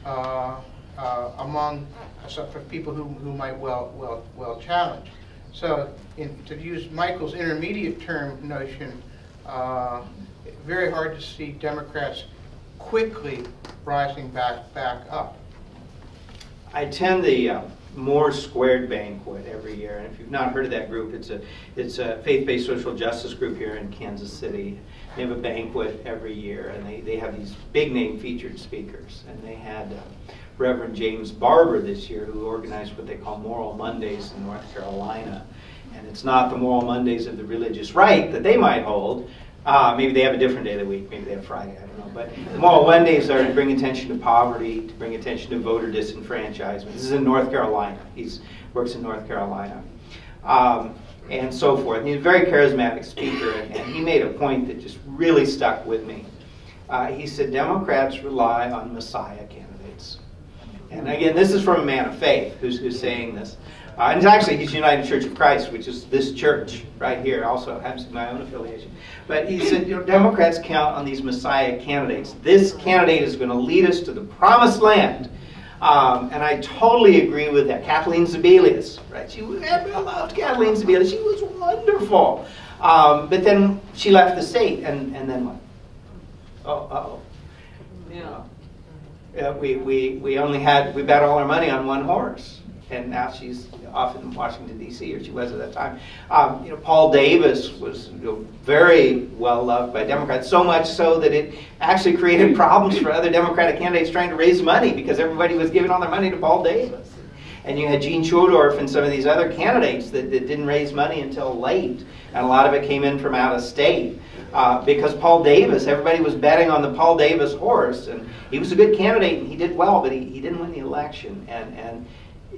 uh, uh, among, uh, for people who, who might well, well, well challenge. So, in, to use Michael's intermediate term notion, very hard to see Democrats quickly rising back, back up. I attend the uh, Moore Squared Banquet every year, and if you've not heard of that group, it's a it's a faith-based social justice group here in Kansas City. They have a banquet every year, and they, they have these big name featured speakers, and they had uh, Reverend James Barber this year, who organized what they call Moral Mondays in North Carolina, and it's not the Moral Mondays of the religious right that they might hold. Uh, maybe they have a different day of the week. Maybe they have Friday. I don't know. But the Moral Mondays are to bring attention to poverty, to bring attention to voter disenfranchisement. This is in North Carolina. He works in North Carolina, um, and so forth. And he's a very charismatic speaker, and, and he made a point that just really stuck with me. Uh, he said Democrats rely on Messiah candidates. And again, this is from a man of faith who's, who's saying this. Uh, and actually, he's United Church of Christ, which is this church right here, also happens to my own affiliation. But he said, you know, Democrats count on these Messiah candidates. This candidate is going to lead us to the promised land. Um, and I totally agree with that. Kathleen Sebelius, right? She everyone loved Kathleen Sebelius. She was wonderful. Um, but then she left the state, and, and then what? Oh, uh-oh. Yeah. Uh, we, we, we only had, we bet all our money on one horse. And now she's off in Washington, D.C., or she was at that time. Um, you know, Paul Davis was you know, very well loved by Democrats, so much so that it actually created problems for other Democratic candidates trying to raise money because everybody was giving all their money to Paul Davis. And you had Jean Schodorf and some of these other candidates that, that didn't raise money until late. And a lot of it came in from out of state. Uh, because Paul Davis, everybody was betting on the Paul Davis horse. And he was a good candidate and he did well, but he, he didn't win the election. And, and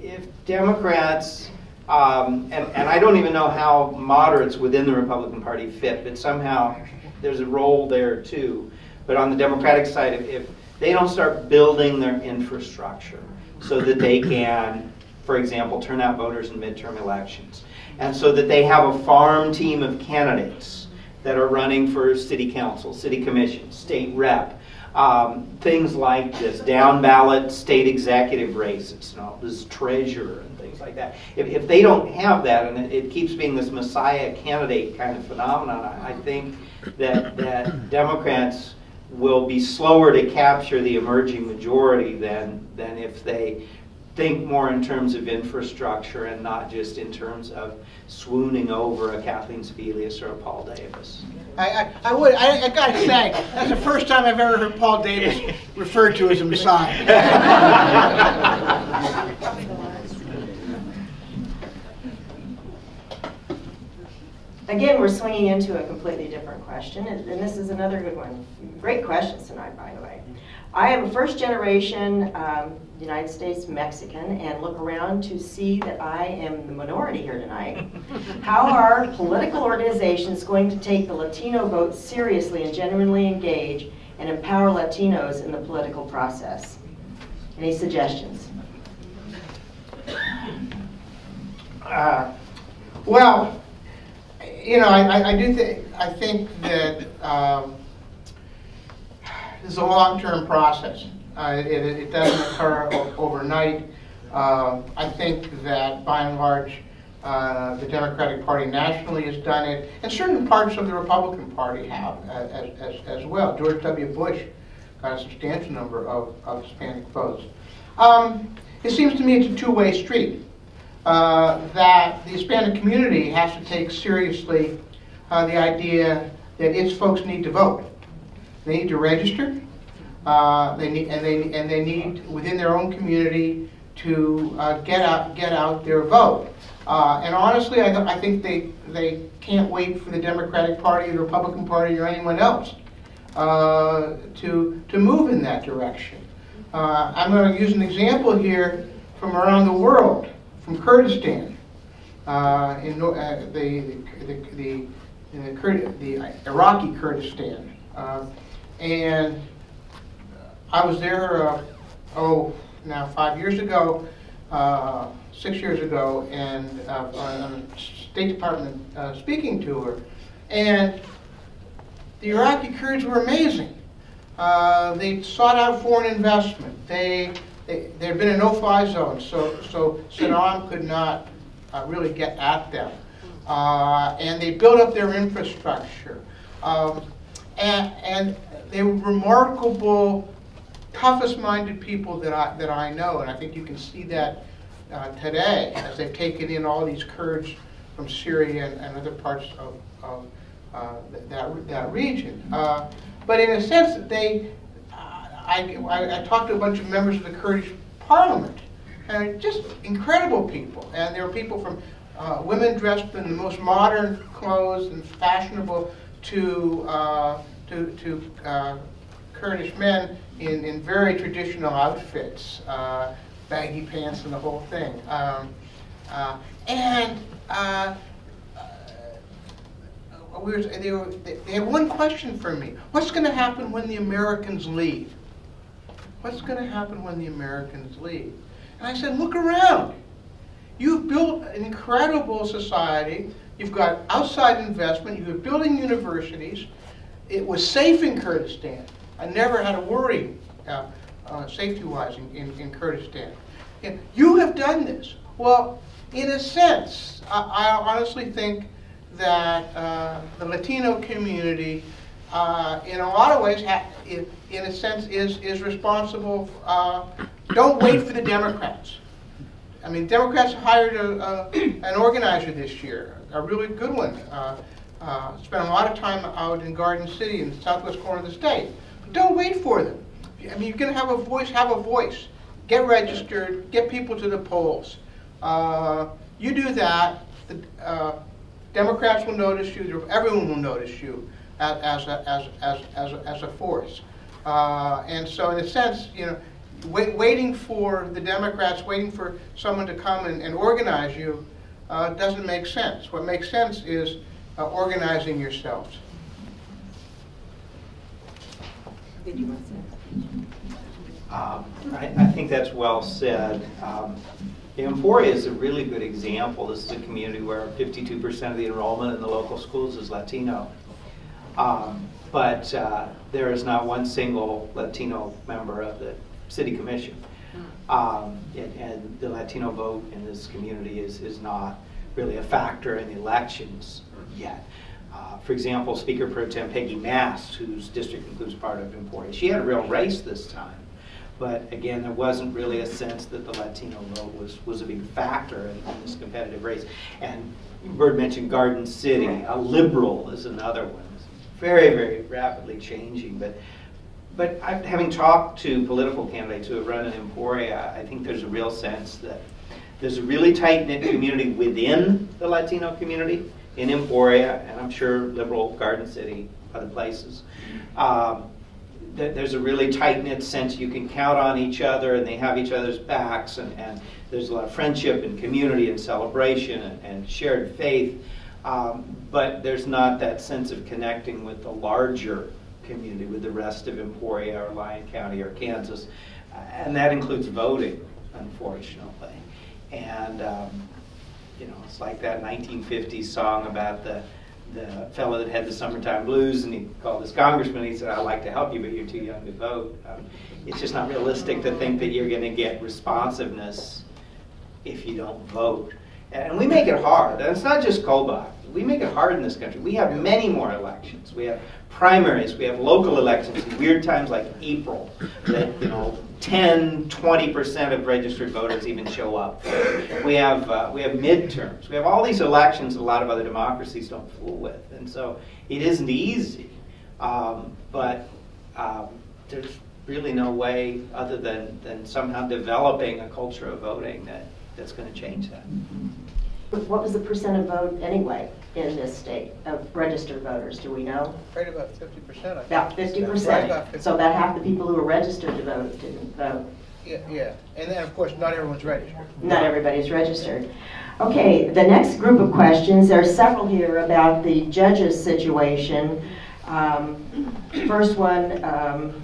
if Democrats, um, and, and I don't even know how moderates within the Republican Party fit, but somehow there's a role there too. But on the Democratic side, if, if they don't start building their infrastructure so that they can, for example, turn out voters in midterm elections, and so that they have a farm team of candidates that are running for city council, city commission, state rep, um, things like this, down ballot state executive races, you know, this treasurer and things like that. If, if they don't have that, and it, it keeps being this messiah candidate kind of phenomenon, I, I think that that Democrats will be slower to capture the emerging majority than than if they think more in terms of infrastructure and not just in terms of swooning over a Kathleen Sebelius or a Paul Davis. I, I, I would, I, I gotta say, that's the first time I've ever heard Paul Davis referred to as a messiah. Again, we're swinging into a completely different question, and and this is another good one. Great questions tonight, by the way. I am a first generation um, United States Mexican and look around to see that I am the minority here tonight. How are political organizations going to take the Latino vote seriously and genuinely engage and empower Latinos in the political process? Any suggestions? Uh, Well, you know, I, I- I do think, I think that um, this is a long-term process. Uh, It, it doesn't occur overnight. Um, I think that by and large, uh, the Democratic Party nationally has done it, and certain parts of the Republican Party have uh, as, as, as well. George W. Bush got a substantial number of, of Hispanic votes. Um, It seems to me it's a two-way street uh, that the Hispanic community has to take seriously uh, the idea that its folks need to vote. They need to register. Uh, they need, and they and they need within their own community to uh, get out get out their vote. Uh, and honestly, I, th- I think they they can't wait for the Democratic Party, the Republican Party, or anyone else uh, to to move in that direction. Uh, I'm going to use an example here from around the world, from Kurdistan, uh, in uh, the, the, the, the, Kurd- the Iraqi Kurdistan. And I was there, uh, oh, now five years ago, uh, six years ago, and uh, on a State Department uh, speaking tour. And the Iraqi Kurds were amazing. Uh, they sought out foreign investment. They, they there had been a no-fly zone, so so Saddam could not uh, really get at them. And they built up their infrastructure. Um, and, and they were remarkable, toughest-minded people that I that I know, and I think you can see that uh, today as they've taken in all these Kurds from Syria and, and other parts of, of uh, that, that region. Uh, but in a sense, they, I, I, I talked to a bunch of members of the Kurdish parliament, and just incredible people. And there were people from uh, women dressed in the most modern clothes and fashionable to, uh, to, to uh, Kurdish men in, in very traditional outfits, uh, baggy pants and the whole thing. Um, uh, and uh, uh, we were, they, were, they had one question for me. What's going to happen when the Americans leave? What's going to happen when the Americans leave? And I said, look around. You've built an incredible society. You've got outside investment. You're building universities. It was safe in Kurdistan. I never had a worry uh, uh, safety-wise in, in, in Kurdistan. Yeah, you have done this. Well, in a sense, I, I honestly think that uh, the Latino community, uh, in a lot of ways, in, in a sense, is, is responsible. Uh, don't wait for the Democrats. I mean, Democrats hired a, a, an organizer this year, a really good one. Uh, a lot of time out in Garden City in the southwest corner of the state. But don't wait for them. I mean, you're going to have a voice, have a voice. Get registered, get people to the polls. Uh, you do that, the uh, Democrats will notice you, everyone will notice you as, as, a, as, as, as, a, as a force. Uh, and so, in a sense, you know, wait, waiting for the Democrats, waiting for someone to come and, and organize you uh, doesn't make sense. What makes sense is uh, organizing yourselves. Did you want to say? Um, I, I think that's well said. Um, Emporia is a really good example. This is a community where 52% of the enrollment in the local schools is Latino. Um, but uh, there is not one single Latino member of the city commission. Um, and, and the Latino vote in this community is, is not really a factor in the elections yet. Uh, for example, Speaker Pro Tem Peggy Mast, whose district includes part of Emporia, she had a real race this time. But again, there wasn't really a sense that the Latino vote was, was a big factor in, in this competitive race. And Bird mentioned Garden City, a Liberal is another one. It's very, very rapidly changing. But, but I, having talked to political candidates who have run in Emporia, I think there's a real sense that there's a really tight knit community within the Latino community in Emporia, and I'm sure Liberal Garden City, other places. Um, that there's a really tight knit sense you can count on each other and they have each other's backs, and, and there's a lot of friendship and community and celebration and, and shared faith. Um, but there's not that sense of connecting with the larger community, with the rest of Emporia or Lyon County or Kansas. And that includes voting, unfortunately. And, um, you know, It's like that 1950s song about the the fellow that had the summertime blues, and he called his congressman. He said, "I'd like to help you, but you're too young to vote." Um, it's just not realistic to think that you're going to get responsiveness if you don't vote. And we make it hard. And it's not just Kobach. We make it hard in this country. We have many more elections. We have primaries. We have local elections in weird times like April that, you know, 10, 20% of registered voters even show up. We have, uh, we have midterms. We have all these elections that a lot of other democracies don't fool with. And so it isn't easy. Um, but um, there's really no way other than, than somehow developing a culture of voting that, that's going to change that. What was the percent of vote anyway in this state of registered voters, do we know? Right about fifty percent, I think. About fifty Right about percent. 50. So about half the people who are registered to vote didn't vote. Yeah, yeah, and then, of course, not everyone's registered. Not everybody's registered. Okay, the next group of questions, there are several here about the judges' situation. Um, First one, um,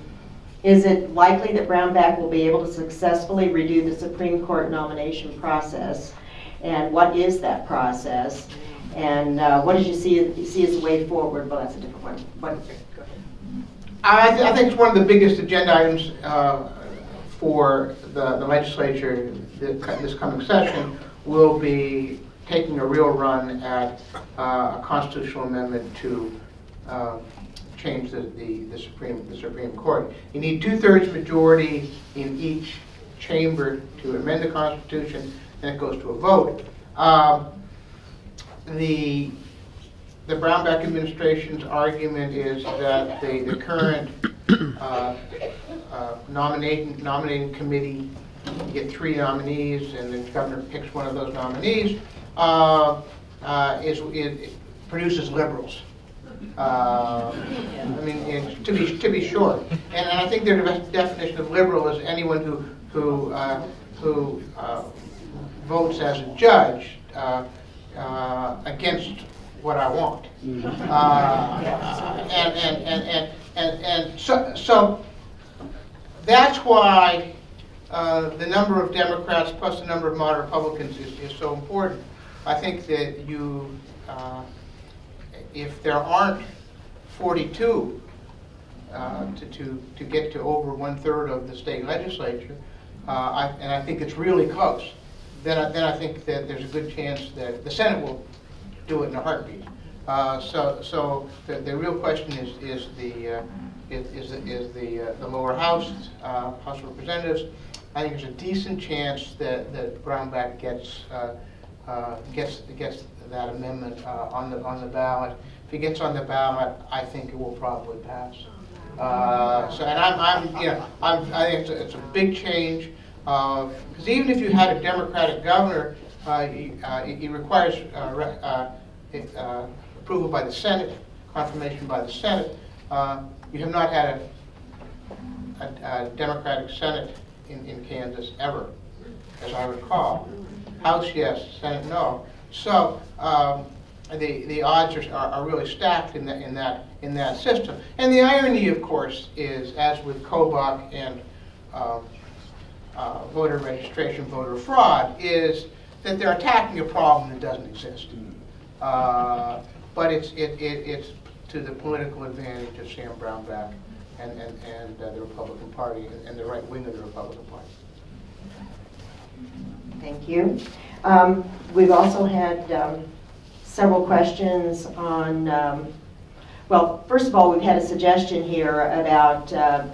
is it likely that Brownback will be able to successfully redo the Supreme Court nomination process? And what is that process? And uh, what did you see, you see as the way forward? Well, that's a different one. What- I, th- I think it's one of the biggest agenda items uh, for the the legislature th- this coming session will be taking a real run at uh, a constitutional amendment to uh, change the, the the Supreme, the Supreme Court. You need two-thirds majority in each chamber to amend the Constitution, and it goes to a vote. Um, The the Brownback administration's argument is that the, the current uh, uh, nominating, nominating committee, you get three nominees, and the governor picks one of those nominees, uh, uh, is, it produces liberals. Uh, I mean, to be, to be short. And and I think their definition of liberal is anyone who, who, uh, who votes as a judge uh, against what I want. Uh, And, and, and, and, and, and so, so that's why uh, the number of Democrats plus the number of moderate Republicans is, is so important. I think that you, uh, if there aren't 42 uh, to, to, to get to over one-third of the state legislature, uh, I, and I think it's really close, then I, then I think that there's a good chance that the Senate will do it in a heartbeat. Uh, So, so the, the real question is, is the, uh, is, is the- the, uh, the lower house, uh, House of Representatives. I think there's a decent chance that, that Brownback gets, uh, uh, gets, gets that amendment uh, on the, on the ballot. If he gets on the ballot, I think it will probably pass. Uh, So, and I'm, I'm, you know, I'm, I think it's a, it's a big change, because even if you had a Democratic governor, uh, uh, he- he requires re- it, uh, approval by the Senate, confirmation by the Senate. You have not had a, a- a Democratic Senate in, in Kansas ever, as I recall. House, yes, Senate, no. So, um, the, the odds are, are are really stacked in that, in that, in that system. And the irony, of course, is, as with Kobach and um, uh, voter registration, voter fraud, is that they're attacking a problem that doesn't exist. Uh, But it's, it, it, it's to the political advantage of Sam Brownback and, and, and uh, the Republican Party and- and the right wing of the Republican Party. Thank you. Um, We've also had um, several questions on, um, well, first of all, we've had a suggestion here about uh,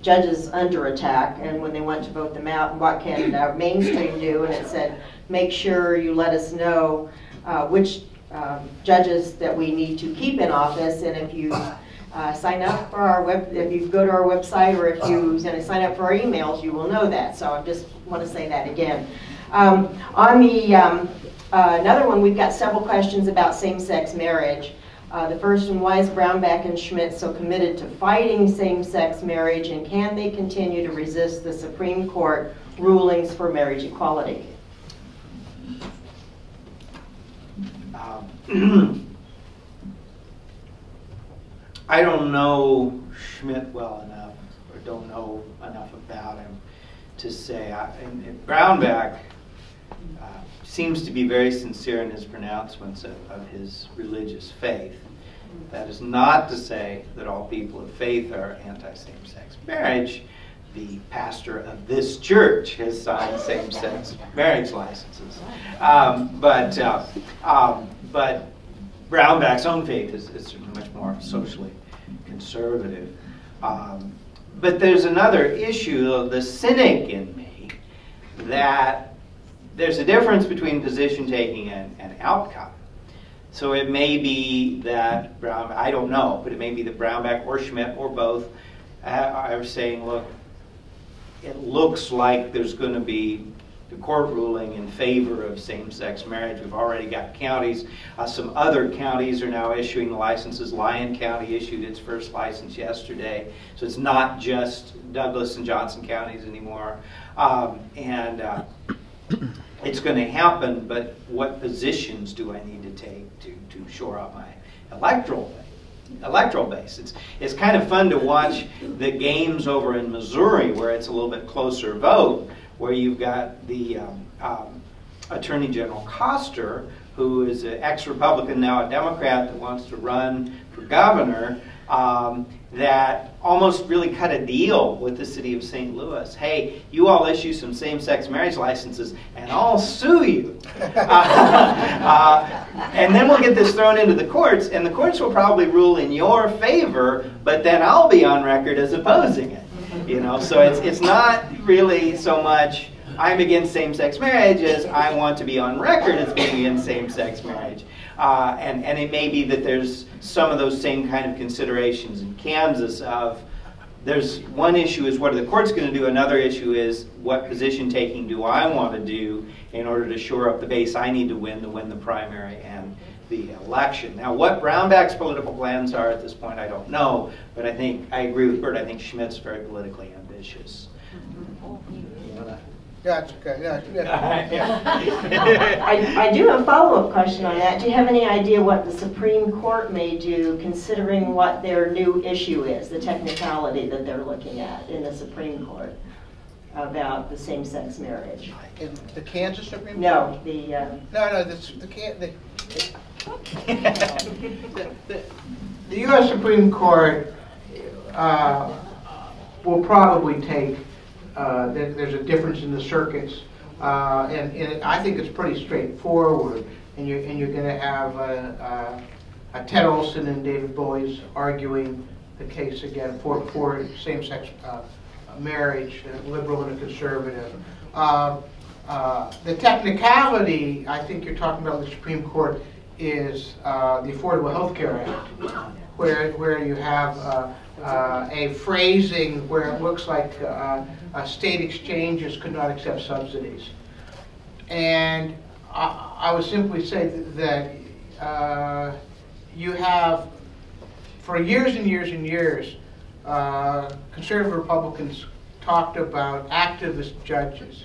judges under attack, and when they went to vote them out, what can uh, MainStream do? And it said, make sure you let us know uh, which um, judges that we need to keep in office, and if you uh, sign up for our web, if you go to our website, or if you you know, sign up for our emails, you will know that. So I just want to say that again. Um, On the, um, uh, another one, we've got several questions about same-sex marriage. Uh, The first one, why is Brownback and Schmidt so committed to fighting same-sex marriage, and can they continue to resist the Supreme Court rulings for marriage equality? Um, I don't know Schmidt well enough, or don't know enough about him to say. I- And and Brownback uh, seems to be very sincere in his pronouncements of, of his religious faith. That is not to say that all people of faith are anti same sex marriage. The pastor of this church has signed same sex marriage licenses. Um, but, uh, um, but Brownback's own faith is, is much more socially conservative. Um, but there's another issue the cynic in me that there's a difference between position taking and, and outcome. So it may be that Brown, I don't know, but it may be that Brownback or Schmidt or both uh, are saying, look, it looks like there's going to be the court ruling in favor of same-sex marriage. We've already got counties. Uh, some other counties are now issuing licenses. Lyon County issued its first license yesterday, so it's not just Douglas and Johnson counties anymore. Um, and uh, it's going to happen, but what positions do I need to take to, to shore up my electoral electoral base. It's, it's kind of fun to watch the games over in Missouri where it's a little bit closer vote, where you've got the um, um, Attorney General Koster, who is an ex-Republican, now a Democrat that wants to run for governor, um, that almost really cut a deal with the city of St. Louis. Hey, you all issue some same-sex marriage licenses, and I'll sue you. uh, and then we'll get this thrown into the courts, and the courts will probably rule in your favor, but then I'll be on record as opposing it. You know, so it's it's not really so much I'm against same-sex marriage as I want to be on record as being against same-sex marriage. Uh, and, and it may be that there's some of those same kind of considerations in Kansas of there's one issue is what are the courts going to do another issue is what position taking do i want to do in order to shore up the base i need to win to win the primary and the election. Now what brownback's political plans are at this point i don't know but i think i agree with bert i think schmidt's very politically ambitious Yeah, it's okay, yeah, yeah. I, I do have a follow-up question on that. Do you have any idea what the Supreme Court may do considering what their new issue is, the technicality that they're looking at in the Supreme Court about the same-sex marriage? In the Kansas Supreme? No, the, um, No, no, this, the, can- the, the, the- the U.S. Supreme Court, uh, will probably take, uh, there, there's a difference in the circuits, uh, and, and I think it's pretty straightforward, and you're, and you're gonna have, uh, uh, Ted Olson and David Boies arguing the case again for, for same-sex, uh, marriage, a liberal and a conservative. Uh, The technicality, I think you're talking about the Supreme Court, is uh, the Affordable Health Care Act, where, where you have uh, uh, a phrasing where it looks like uh, state exchanges could not accept subsidies. And I, I would simply say that uh, you have, for years and years and years, uh, conservative Republicans talked about activist judges.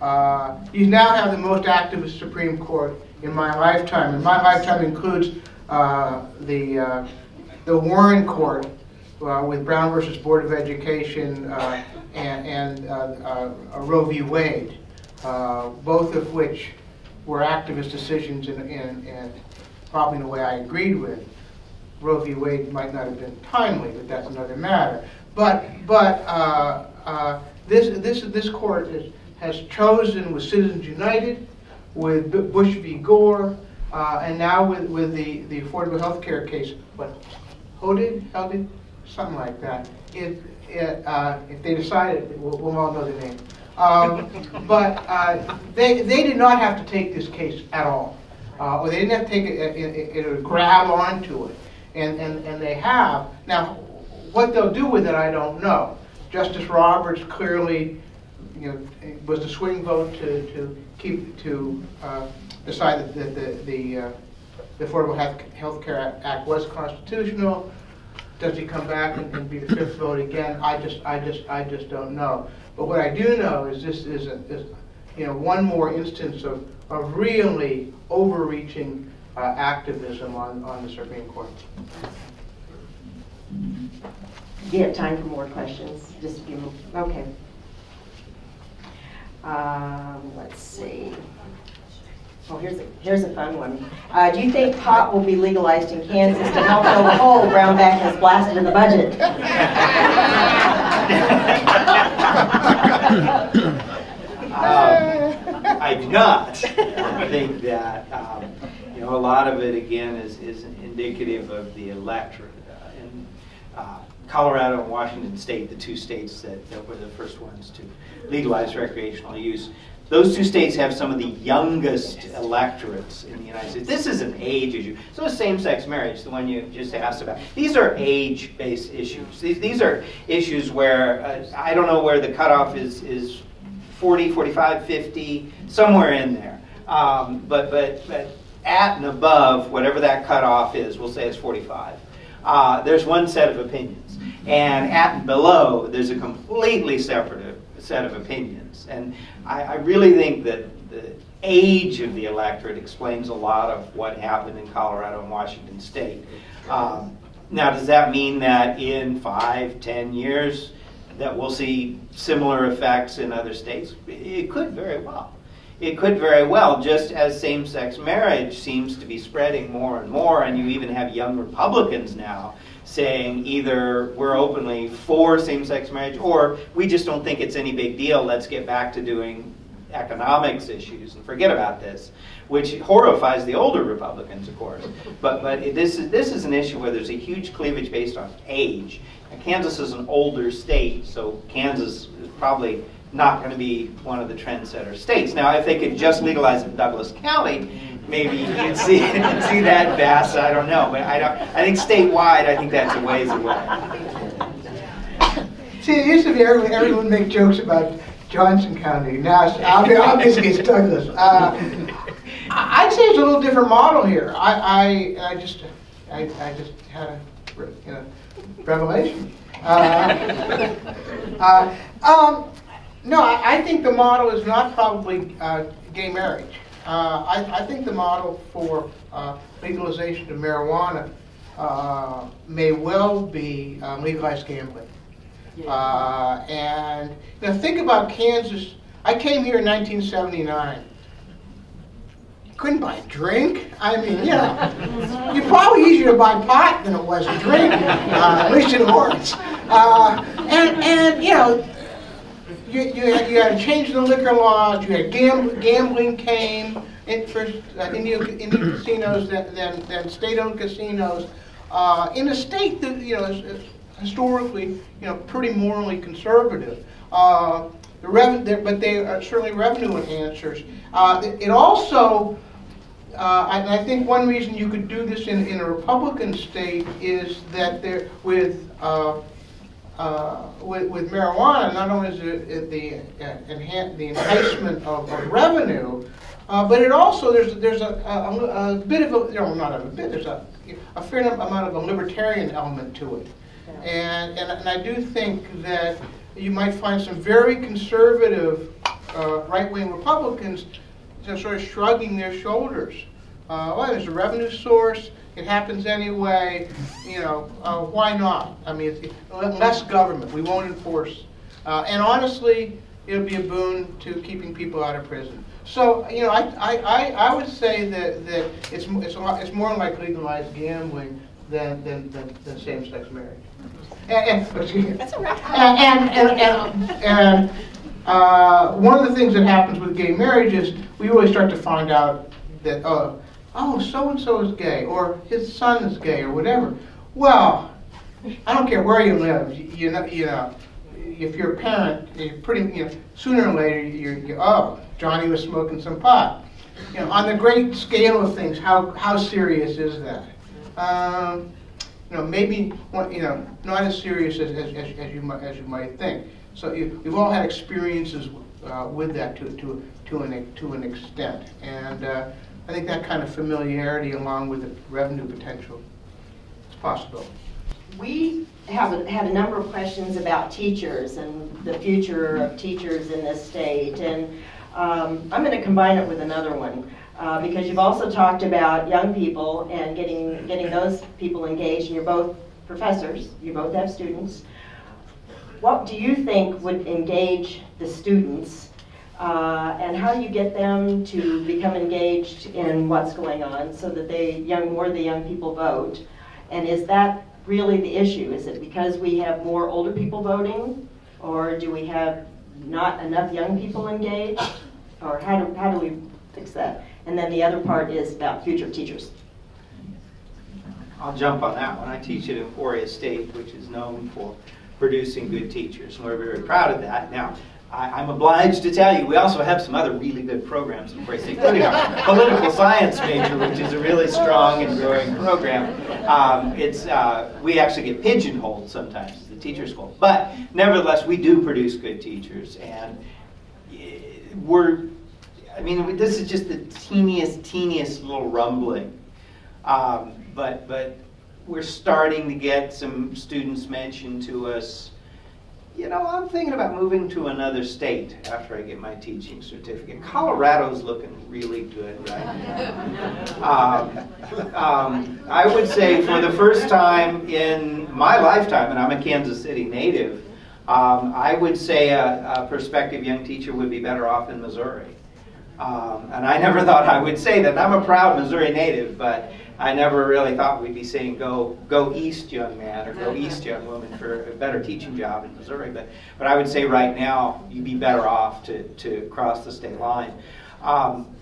Uh, You now have the most activist Supreme Court in my lifetime, and my lifetime includes uh, the, uh, the Warren Court uh, with Brown versus Board of Education uh, and, and uh, uh, Roe v. Wade, uh, both of which were activist decisions in probably in a way I agreed with. Roe v. Wade might not have been timely, but that's another matter. But, but uh, uh, this, this, this court is, has chosen with Citizens United, with Bu- Bush v. Gore, uh, and now with, with the, the affordable health care case, what, Hodig, Hodig, something like that. If, it, uh, if they decide it, we'll, we'll all know the name. Um, but uh, they, they did not have to take this case at all, uh, or they didn't have to take it, it, it, it grab onto it, and, and, and they have. Now, what they'll do with it, I don't know. Justice Roberts clearly, you know, was the swing vote to, to keep to uh, decide that the the, the, uh, the Affordable Health Care Act was constitutional. Does he come back and, and be the fifth vote again? I just, I just, I just don't know. But what I do know is this is, a, is you know, one more instance of, of really overreaching uh, activism on, on the Supreme Court. do you have time for more questions? Just a few, okay. Um, Let's see. Oh, here's a, here's a fun one. Uh, do you think pot will be legalized in Kansas to help fill the hole Brownback has blasted in the budget? Um, I do not think that, um, you know, a lot of it, again, is, is indicative of the electorate. Uh, In uh, Colorado and Washington State, the two states that, that were the first ones to legalize recreational use, those two states have some of the youngest electorates in the United States. This is an age issue. So is same-sex marriage, the one you just asked about. These are age-based issues. These, these are issues where, uh, I don't know where the cutoff is, is 40, 45, 50, somewhere in there. Um, but, but, but at and above, whatever that cutoff is, we'll say it's 45. Uh, there's one set of opinions. And at and below, there's a completely separate set of opinions. And I, I really think that the age of the electorate explains a lot of what happened in Colorado and Washington State. Um, now, does that mean that in five, ten years, that we'll see similar effects in other states? It could very well. It could very well, just as same sex marriage seems to be spreading more and more, and you even have young Republicans now saying either we're openly for same sex marriage or we just don't think it's any big deal, let's get back to doing economics issues and forget about this, which horrifies the older Republicans, of course. But, but it- this, is, this is an issue where there's a huge cleavage based on age. And Kansas is an older state, so Kansas is probably not going to be one of the trendsetter states. Now, if they could just legalize it in Douglas County, maybe you'd see, see that pass. I don't know, but I don't. I think statewide, I think that's a ways away. See, it used to be everyone, everyone would make jokes about Johnson County. Now, it's- obvi- obviously it's Douglas. Uh, I- I'd say it's a little different model here. I, I, I just, I, I just had a, you know, revelation. Uh, uh, um, no, I, I think the model is not probably uh, gay marriage. Uh, I, I think the model for uh, legalization of marijuana uh, may well be um, legalized gambling. Uh, and now think about Kansas. I came here in 1979. Couldn't buy a drink. I mean, you know, you're probably easier to buy pot than it was to drink, uh, at least in Lawrence. Uh, and, and, you know, you, you, had, you had a change in the liquor laws, you had gam- gambling came, in first, uh, Indian, Indian casinos, then, then, state-owned casinos, uh, in a state that, you know, is, is historically, you know, pretty morally conservative. Uh, the rev- but they are certainly revenue enhancers. Uh, it also, uh, and I think one reason you could do this in, in a Republican state is that there, with, uh, with, with marijuana, not only is it it the uh, enhan the enticement of, of revenue, uh, but it also there's there's a, a, a bit of a no not a bit there's a a fair amount of a libertarian element to it, and and, and I do think that you might find some very conservative uh, right-wing Republicans just sort of shrugging their shoulders. Uh, well, there's a revenue source. It happens anyway. You know, uh, why not? I mean, it's, less government. We won't enforce. Uh, and honestly, it'll be a boon to keeping people out of prison. So, you know, I, I, I, would say that, that it's, it's, lot, it's more like legalized gambling than, than, than, than same-sex marriage. And, and. That's right. And, and, and, and uh, one of the things that happens with gay marriage is we really start to find out that, uh, oh, so-and-so is gay, or his son is gay, or whatever. Well, I don't care where you live, you, you know, you know, if you're a parent, you're pretty, you know, sooner or later, you're, you're, oh, Johnny was smoking some pot. You know, on the great scale of things, how, how serious is that? Um, you know, maybe, you know, not as serious as, as, as as you might, as you might think. So you, we've all had experiences uh, with that to, to, to an, to an extent. And uh, I think that kind of familiarity along with the revenue potential is possible. We have had a number of questions about teachers and the future of teachers in this state. And um, I'm going to combine it with another one, uh, because you've also talked about young people and getting, getting those people engaged, and you're both professors, you both have students. What do you think would engage the students uh, and how do you get them to become engaged in what's going on so that they, young, more of the young people vote? And is that really the issue? Is it because we have more older people voting? Or do we have not enough young people engaged? Or how do, how do we fix that? And then the other part is about future teachers. I'll jump on that one. I teach at Emporia State, which is known for producing good teachers, and we're very proud of that. Now, I, am obliged to tell you, we also have some other really good programs Emporia State, including our political science major, which is a really strong and growing program. Um, it's uh, we actually get pigeonholed sometimes the teacher school, but nevertheless, we do produce good teachers, and eh, we're. I mean, this is just the teeniest, teeniest little rumbling. Um, but but we're starting to get some students mentioned to us, you know, I'm thinking about moving to another state after I get my teaching certificate. Colorado's looking really good right now. Um, um, I would say for the first time in my lifetime, and I'm a Kansas City native, um, I would say a, a prospective young teacher would be better off in Missouri. Um, and I never thought I would say that. I'm a proud Missouri native, but I never really thought we'd be saying go go east, young man, or go east, young woman, for a better teaching job in Missouri. But but I would say right now you'd be better off to to cross the state line. Um,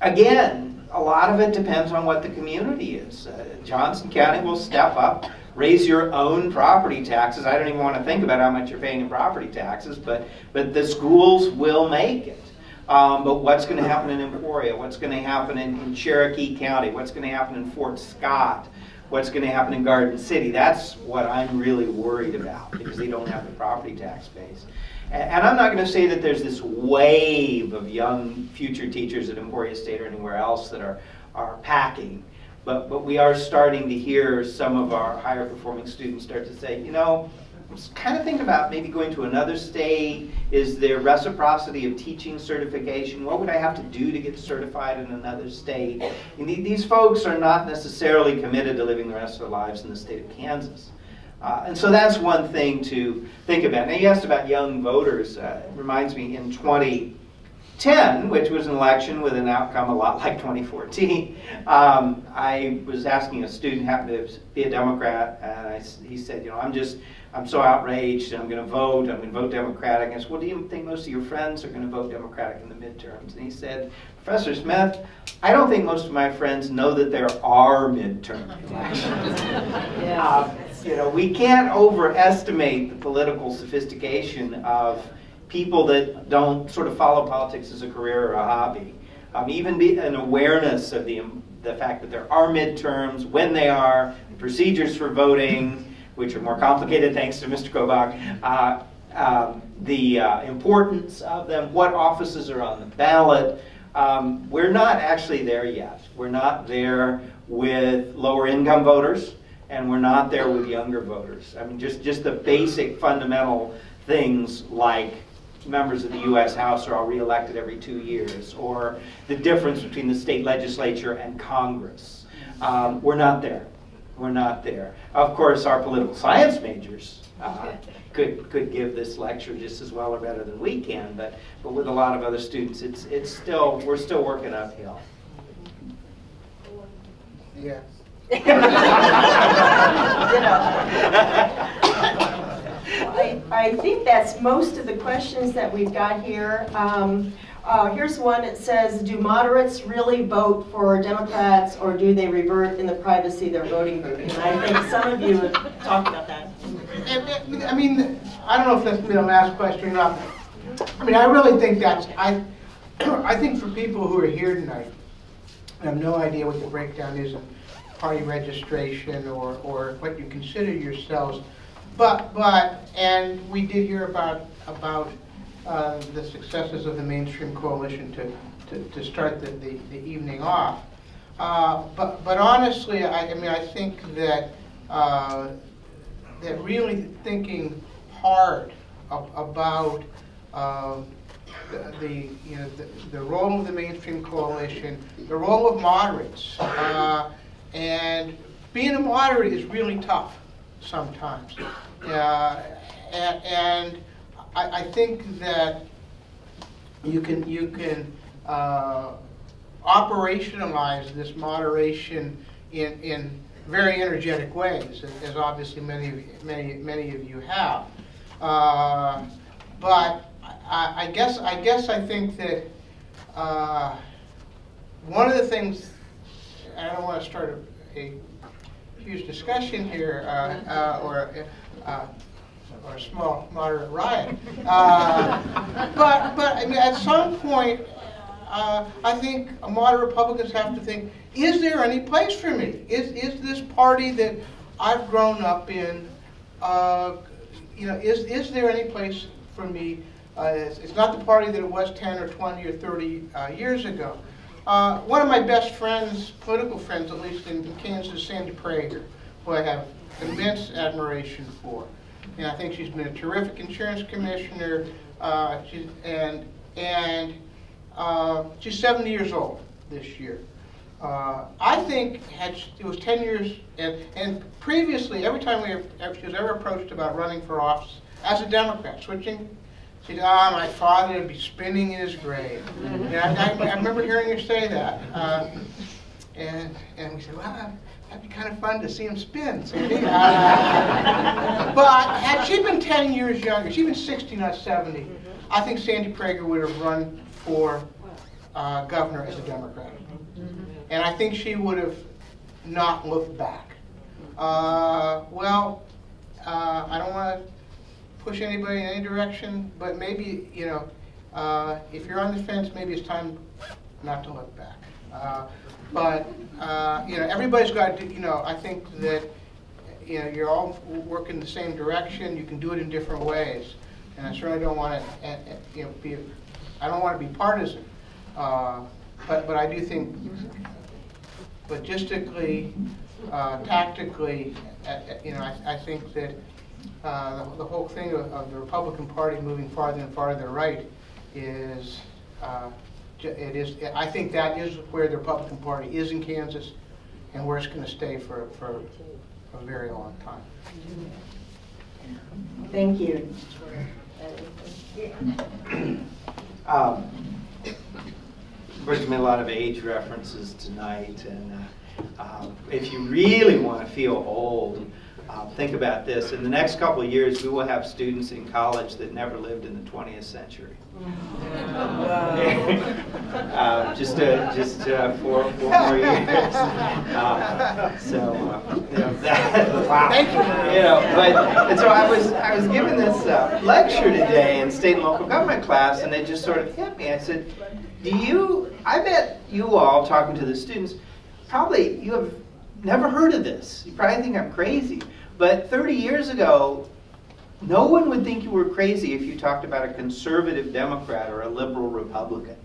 again, a lot of it depends on what the community is. Uh, Johnson County will step up. Raise your own property taxes. I don't even want to think about how much you're paying in property taxes, but but the schools will make it. Um, but what's going to happen in Emporia? What's going to happen in, in Cherokee County? What's going to happen in Fort Scott? What's going to happen in Garden City? That's what I'm really worried about because they don't have the property tax base. And, and I'm not going to say that there's this wave of young future teachers at Emporia State or anywhere else that are, are packing. But, but we are starting to hear some of our higher performing students start to say, you know, kind of thinking about maybe going to another state. Is there reciprocity of teaching certification? What would I have to do to get certified in another state? These folks are not necessarily committed to living the rest of their lives in the state of Kansas. Uh, and so that's one thing to think about. Now, you asked about young voters. Uh, it reminds me in 2010, which was an election with an outcome a lot like 2014, um, I was asking a student, happened to be a Democrat, and I, he said, You know, I'm just I'm so outraged, I'm going to vote, I'm going to vote Democratic. I said, well, do you think most of your friends are going to vote Democratic in the midterms? And he said, Professor Smith, I don't think most of my friends know that there are midterm elections. yeah. uh, you know, we can't overestimate the political sophistication of people that don't sort of follow politics as a career or a hobby. Um, even be an awareness of the, the fact that there are midterms, when they are, procedures for voting, which are more complicated thanks to Mr. Kobach, uh, um, the uh, importance of them, what offices are on the ballot. Um, we're not actually there yet. We're not there with lower income voters, and we're not there with younger voters. I mean, just, just the basic fundamental things like members of the U.S. House are all reelected every two years, or the difference between the state legislature and Congress. Um, we're not there we're not there. Of course, our political science majors uh, could could give this lecture just as well or better than we can, but but with a lot of other students, it's it's still we're still working uphill. Yeah. I, I think that's most of the questions that we've got here. Um, uh, here's one that says, do moderates really vote for Democrats or do they revert in the privacy of their voting booth? And I think some of you have talked about that. I mean, I don't know if that's been a last question or not. I mean, I really think that's, I, I think for people who are here tonight, I have no idea what the breakdown is of party registration or, or what you consider yourselves. But, but, and we did hear about, about uh, the successes of the mainstream coalition to, to, to start the, the, the, evening off. Uh, but, but honestly, I, I, mean, I think that, uh, that really thinking hard ab- about uh, the, the, you know, the, the, role of the mainstream coalition, the role of moderates, uh, and being a moderate is really tough sometimes. And, and I, I think that you can, you can uh, operationalize this moderation in, in very energetic ways, as- obviously many, of you- many, many of you have. Uh, But I, I guess, I guess I think that uh, one of the things, I don't want to start a, a huge discussion here, uh, uh, or, uh, or a small moderate riot. Uh, But, but, I mean, at some point, uh, I think moderate Republicans have to think, is there any place for me? Is, is this party that I've grown up in, uh, you know, is, is there any place for me? Uh, It's it's not the party that it was 10 or 20 or 30 uh, years ago. Uh, One of my best friends, political friends at least in Kansas, is Sandy Praeger, who I have immense admiration for. And I think she's been a terrific insurance commissioner, uh, she's, and, and uh, she's 70 years old this year. Uh, I think had she- it was 10 years, and, and previously, every time we, were- she was ever approached about running for office as a Democrat, switching, she said, ah, my father would be spinning in his grave. And I, I, I remember hearing her say that. Uh, and, and we said, well, that'd be kind of fun to see him spin, Sandy. Uh, but had she been 10 years younger, she'd been 60, not 70, I think Sandy Praeger would have run for uh, governor as a Democrat. And I think she would have not looked back. Uh, well, uh, I don't want to push anybody in any direction, but maybe, you know, uh, if you're on the fence, maybe it's time not to look back. But, uh, you know, everybody's got, to you know, I think that, you know, you're all working the same direction, you can do it in different ways. And I certainly don't want to, you know, be, I don't want to be partisan. Uh, But, but I do think logistically, uh, tactically, uh, you know, I, I think that uh, the, the whole thing of, of the Republican Party moving farther and farther right is, uh, it is, I think that is where the Republican Party is in Kansas and where it's going to stay for, for a very long time. Thank you. Um, Brings me a lot of age references tonight, and uh, um, if you really want to feel old, uh, think about this. In the next couple of years, we will have students in college that never lived in the 20th century. Uh, Just, uh, just uh, four, four more years. Uh, So, uh, you know, that, wow. Thank you. You know, but, and so I was, I was given this uh, lecture today in state and local government class, and it just sort of hit me. I said, do you, I bet you all, talking to the students, probably you have never heard of this. You probably think I'm crazy. But 30 years ago, no one would think you were crazy if you talked about a conservative Democrat or a liberal Republican.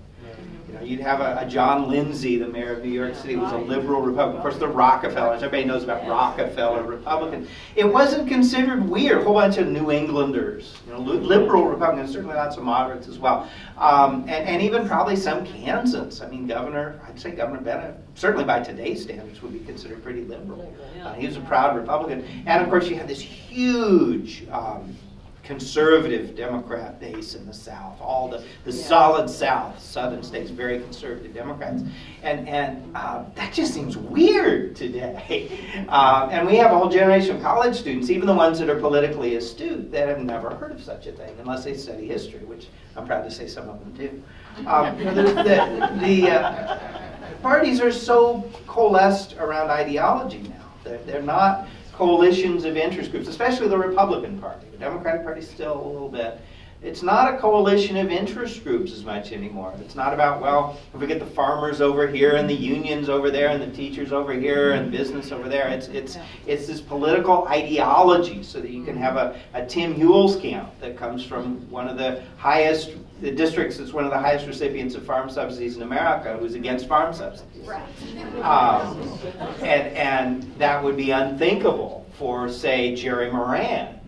Know, you'd have a, a John Lindsay, the mayor of New York City, was a liberal Republican. Of course, the Rockefellers, everybody knows about Rockefeller Republican. It wasn't considered weird. A whole bunch of New Englanders, you know, liberal Republicans, certainly lots of moderates as well, um, and, and even probably some Kansans. I mean, Governor, I'd say Governor Bennett, certainly by today's standards, would be considered pretty liberal. Uh, he was a proud Republican, and of course, you had this huge. Um, conservative Democrat base in the South, all the, the solid South, southern states, very conservative Democrats. And, and uh, that just seems weird today. Uh, and we have a whole generation of college students, even the ones that are politically astute, that have never heard of such a thing unless they study history, which I'm proud to say some of them do. Um, the the, the uh, parties are so coalesced around ideology now. They're, they're not coalitions of interest groups, especially the Republican Party. The Democratic Party still a little bit. It's not a coalition of interest groups as much anymore. It's not about, well, if we get the farmers over here and the unions over there and the teachers over here and business over there. It's, it's, it's this political ideology so that you can have a, a Tim Huelskamp that comes from one of the highest, the districts is one of the highest recipients of farm subsidies in America who's against farm subsidies. Um, and, and that would be unthinkable for, say, Jerry Moran,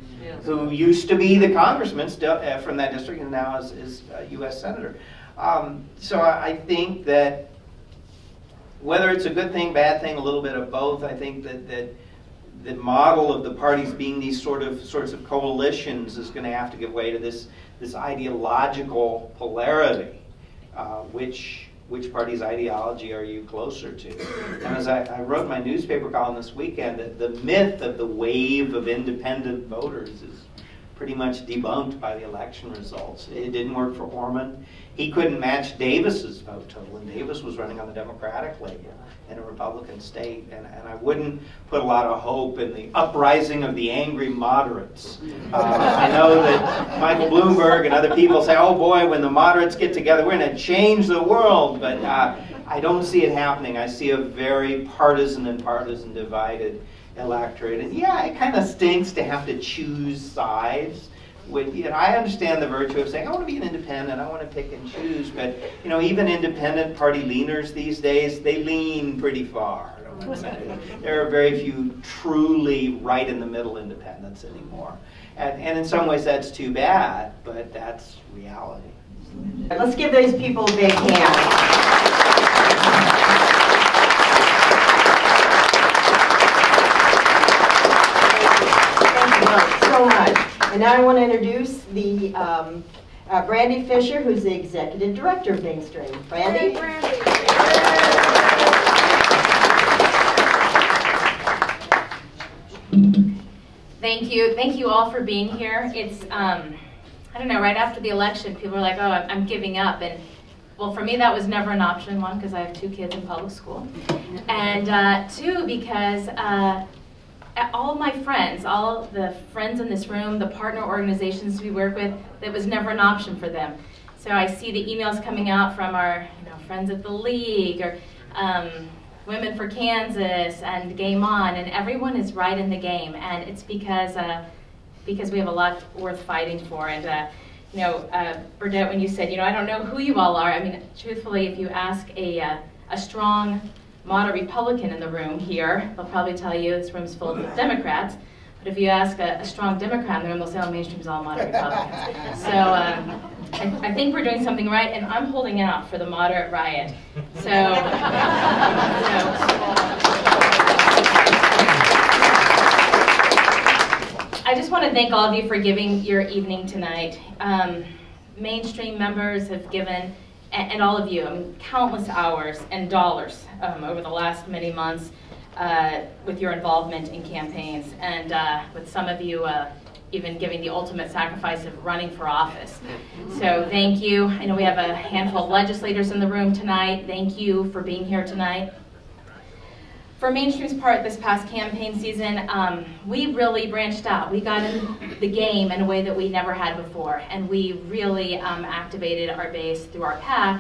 who used to be the congressman uh, from that district and now is, is a U.S. senator. Um, so I, I think that whether it's a good thing, bad thing, a little bit of both, I think that, that the model of the parties being these sort of sorts of coalitions is going to have to give way to this this ideological polarity. Uh, which which party's ideology are you closer to? And as I, I wrote my newspaper column this weekend, that the myth of the wave of independent voters is pretty much debunked by the election results. It didn't work for Orman. He couldn't match Davis's vote total, and Davis was running on the Democratic label in a Republican state. And, and I wouldn't put a lot of hope in the uprising of the angry moderates. Uh, I know that Michael Bloomberg and other people say, oh boy, when the moderates get together, we're going to change the world. But uh, I don't see it happening. I see a very partisan and partisan divided electorate. And yeah, it kind of stinks to have to choose sides. With, you know, I understand the virtue of saying I want to be an independent, I want to pick and choose, but you know, even independent party leaners these days, they lean pretty far. There are very few truly right in the middle independents anymore. And, and in some ways that's too bad, but that's reality. Let's give those people a big hand. Thank you both so much. And now I want to introduce the um, uh, Brandy Fisher, who's the Executive Director of Mainstream. Brandy? Thank you. Thank you all for being here. It's, um, I don't know, right after the election, people are like, oh, I'm, I'm giving up. And, well, for me, that was never an option. One, because I have two kids in public school. And uh, two, because uh, all my friends, all the friends in this room, the partner organizations we work with, that was never an option for them. So I see the emails coming out from our you know, friends at the league or um, Women for Kansas and Game On, and everyone is right in the game, and it's because uh, because we have a lot worth fighting for. And uh, you know, uh, when you said, you know, I don't know who you all are. I mean, truthfully, if you ask a uh, a strong moderate Republican in the room here, they'll probably tell you this room's full of Democrats. But if you ask a, a strong Democrat in the room, they'll say, oh, mainstream's all moderate Republicans. so um, I, I, think we're doing something right, and I'm holding out for the moderate riot. So, so I just want to thank all of you for giving your evening tonight. Um, mainstream members have given and, and all of you, I mean, countless hours and dollars um, over the last many months uh, with your involvement in campaigns, and uh, with some of you uh, even giving the ultimate sacrifice of running for office. So thank you. I know we have a handful of legislators in the room tonight. Thank you for being here tonight. For Mainstream's part this past campaign season, um, we really branched out. We got in the game in a way that we never had before, and we really um, activated our base through our PAC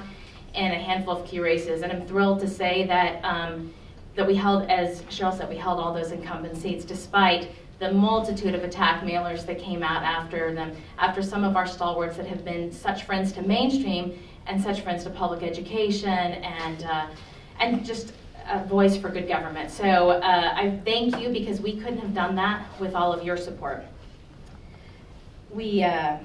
and a handful of key races. And I'm thrilled to say that um, that we held, as Sheryl said, we held all those incumbent seats despite the multitude of attack mailers that came out after them, after some of our stalwarts that have been such friends to mainstream and such friends to public education and uh, and just a voice for good government. So uh, I thank you because we couldn't have done that with all of your support. We, uh,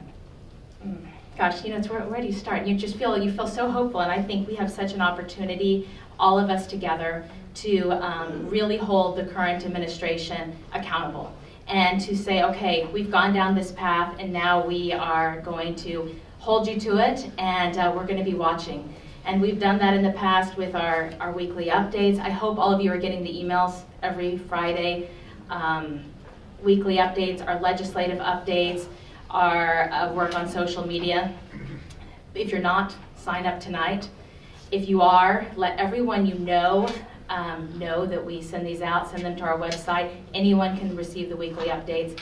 mm, gosh, you know, it's where, where do you start? You just feel you feel so hopeful, and I think we have such an opportunity, all of us together, to um, really hold the current administration accountable and to say, okay, we've gone down this path, and now we are going to hold you to it, and uh, we're going to be watching. And we've done that in the past with our, our weekly updates. I hope all of you are getting the emails every Friday. Um, weekly updates, our legislative updates, our uh, work on social media. If you're not, sign up tonight. If you are, let everyone you know um, know that we send these out, send them to our website. Anyone can receive the weekly updates.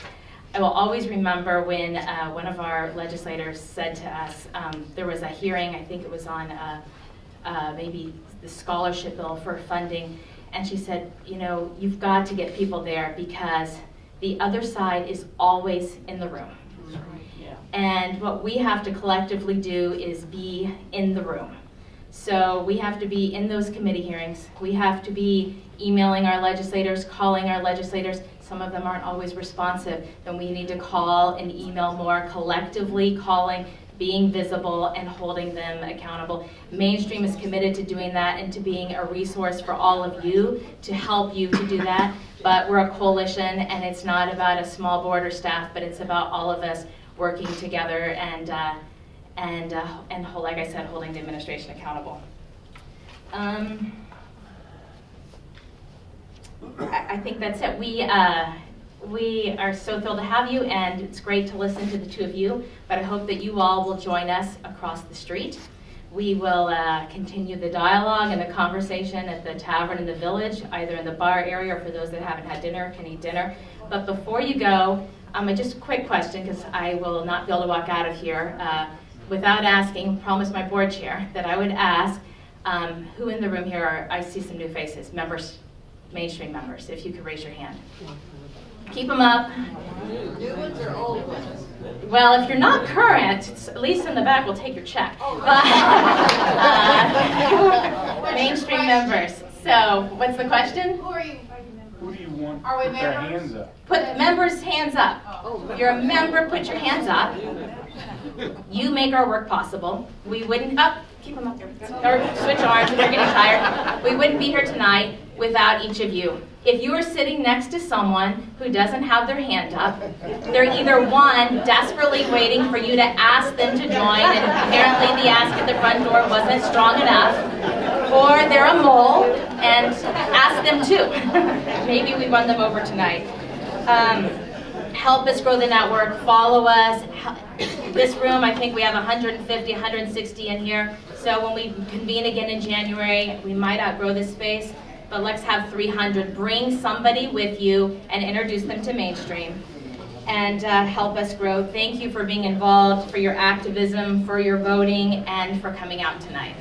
I will always remember when uh, one of our legislators said to us, um, there was a hearing, I think it was on uh, uh, maybe the scholarship bill for funding, and she said, you know, you've got to get people there because the other side is always in the room. And what we have to collectively do is be in the room. So we have to be in those committee hearings. We have to be emailing our legislators, calling our legislators, some of them aren't always responsive, then we need to call and email more collectively, calling, being visible, and holding them accountable. Mainstream is committed to doing that and to being a resource for all of you to help you to do that. But we're a coalition, and it's not about a small board or staff, but it's about all of us working together and, uh, and, uh, and like I said, holding the administration accountable. Um, I, think that's it. We, uh, we are so thrilled to have you, and it's great to listen to the two of you, but I hope that you all will join us across the street. We will uh, continue the dialogue and the conversation at the tavern in the village, either in the bar area or for those that haven't had dinner can eat dinner. But before you go, um, just a quick question, because I will not be able to walk out of here uh, without asking, promise my board chair, that I would ask, um, who in the room here are, I see some new faces, members, mainstream members, if you could raise your hand. Keep them up. New ones or old ones? Well, if you're not current, it's- at least in the back, we'll take your check. But, uh, Mainstream members. So, what's the question? Who are you inviting members? Who do you want Are we to put their members? hands up? Put members' hands up. Oh. You're a member, put your hands up. You make our work possible. We wouldn't, up, keep them up there. Or switch arms, if they're getting tired. We wouldn't be here tonight without each of you. If you are sitting next to someone who doesn't have their hand up, they're either one, desperately waiting for you to ask them to join, and apparently the ask at the front door wasn't strong enough, or they're a mole, and ask them too. Maybe we won them over tonight. Um, help us grow the network, follow us. This room, I think we have 150, 160 in here. So when we convene again in January, we might outgrow this space, but let's have 300. Bring somebody with you and introduce them to mainstream and uh, help us grow. Thank you for being involved, for your activism, for your voting, and for coming out tonight.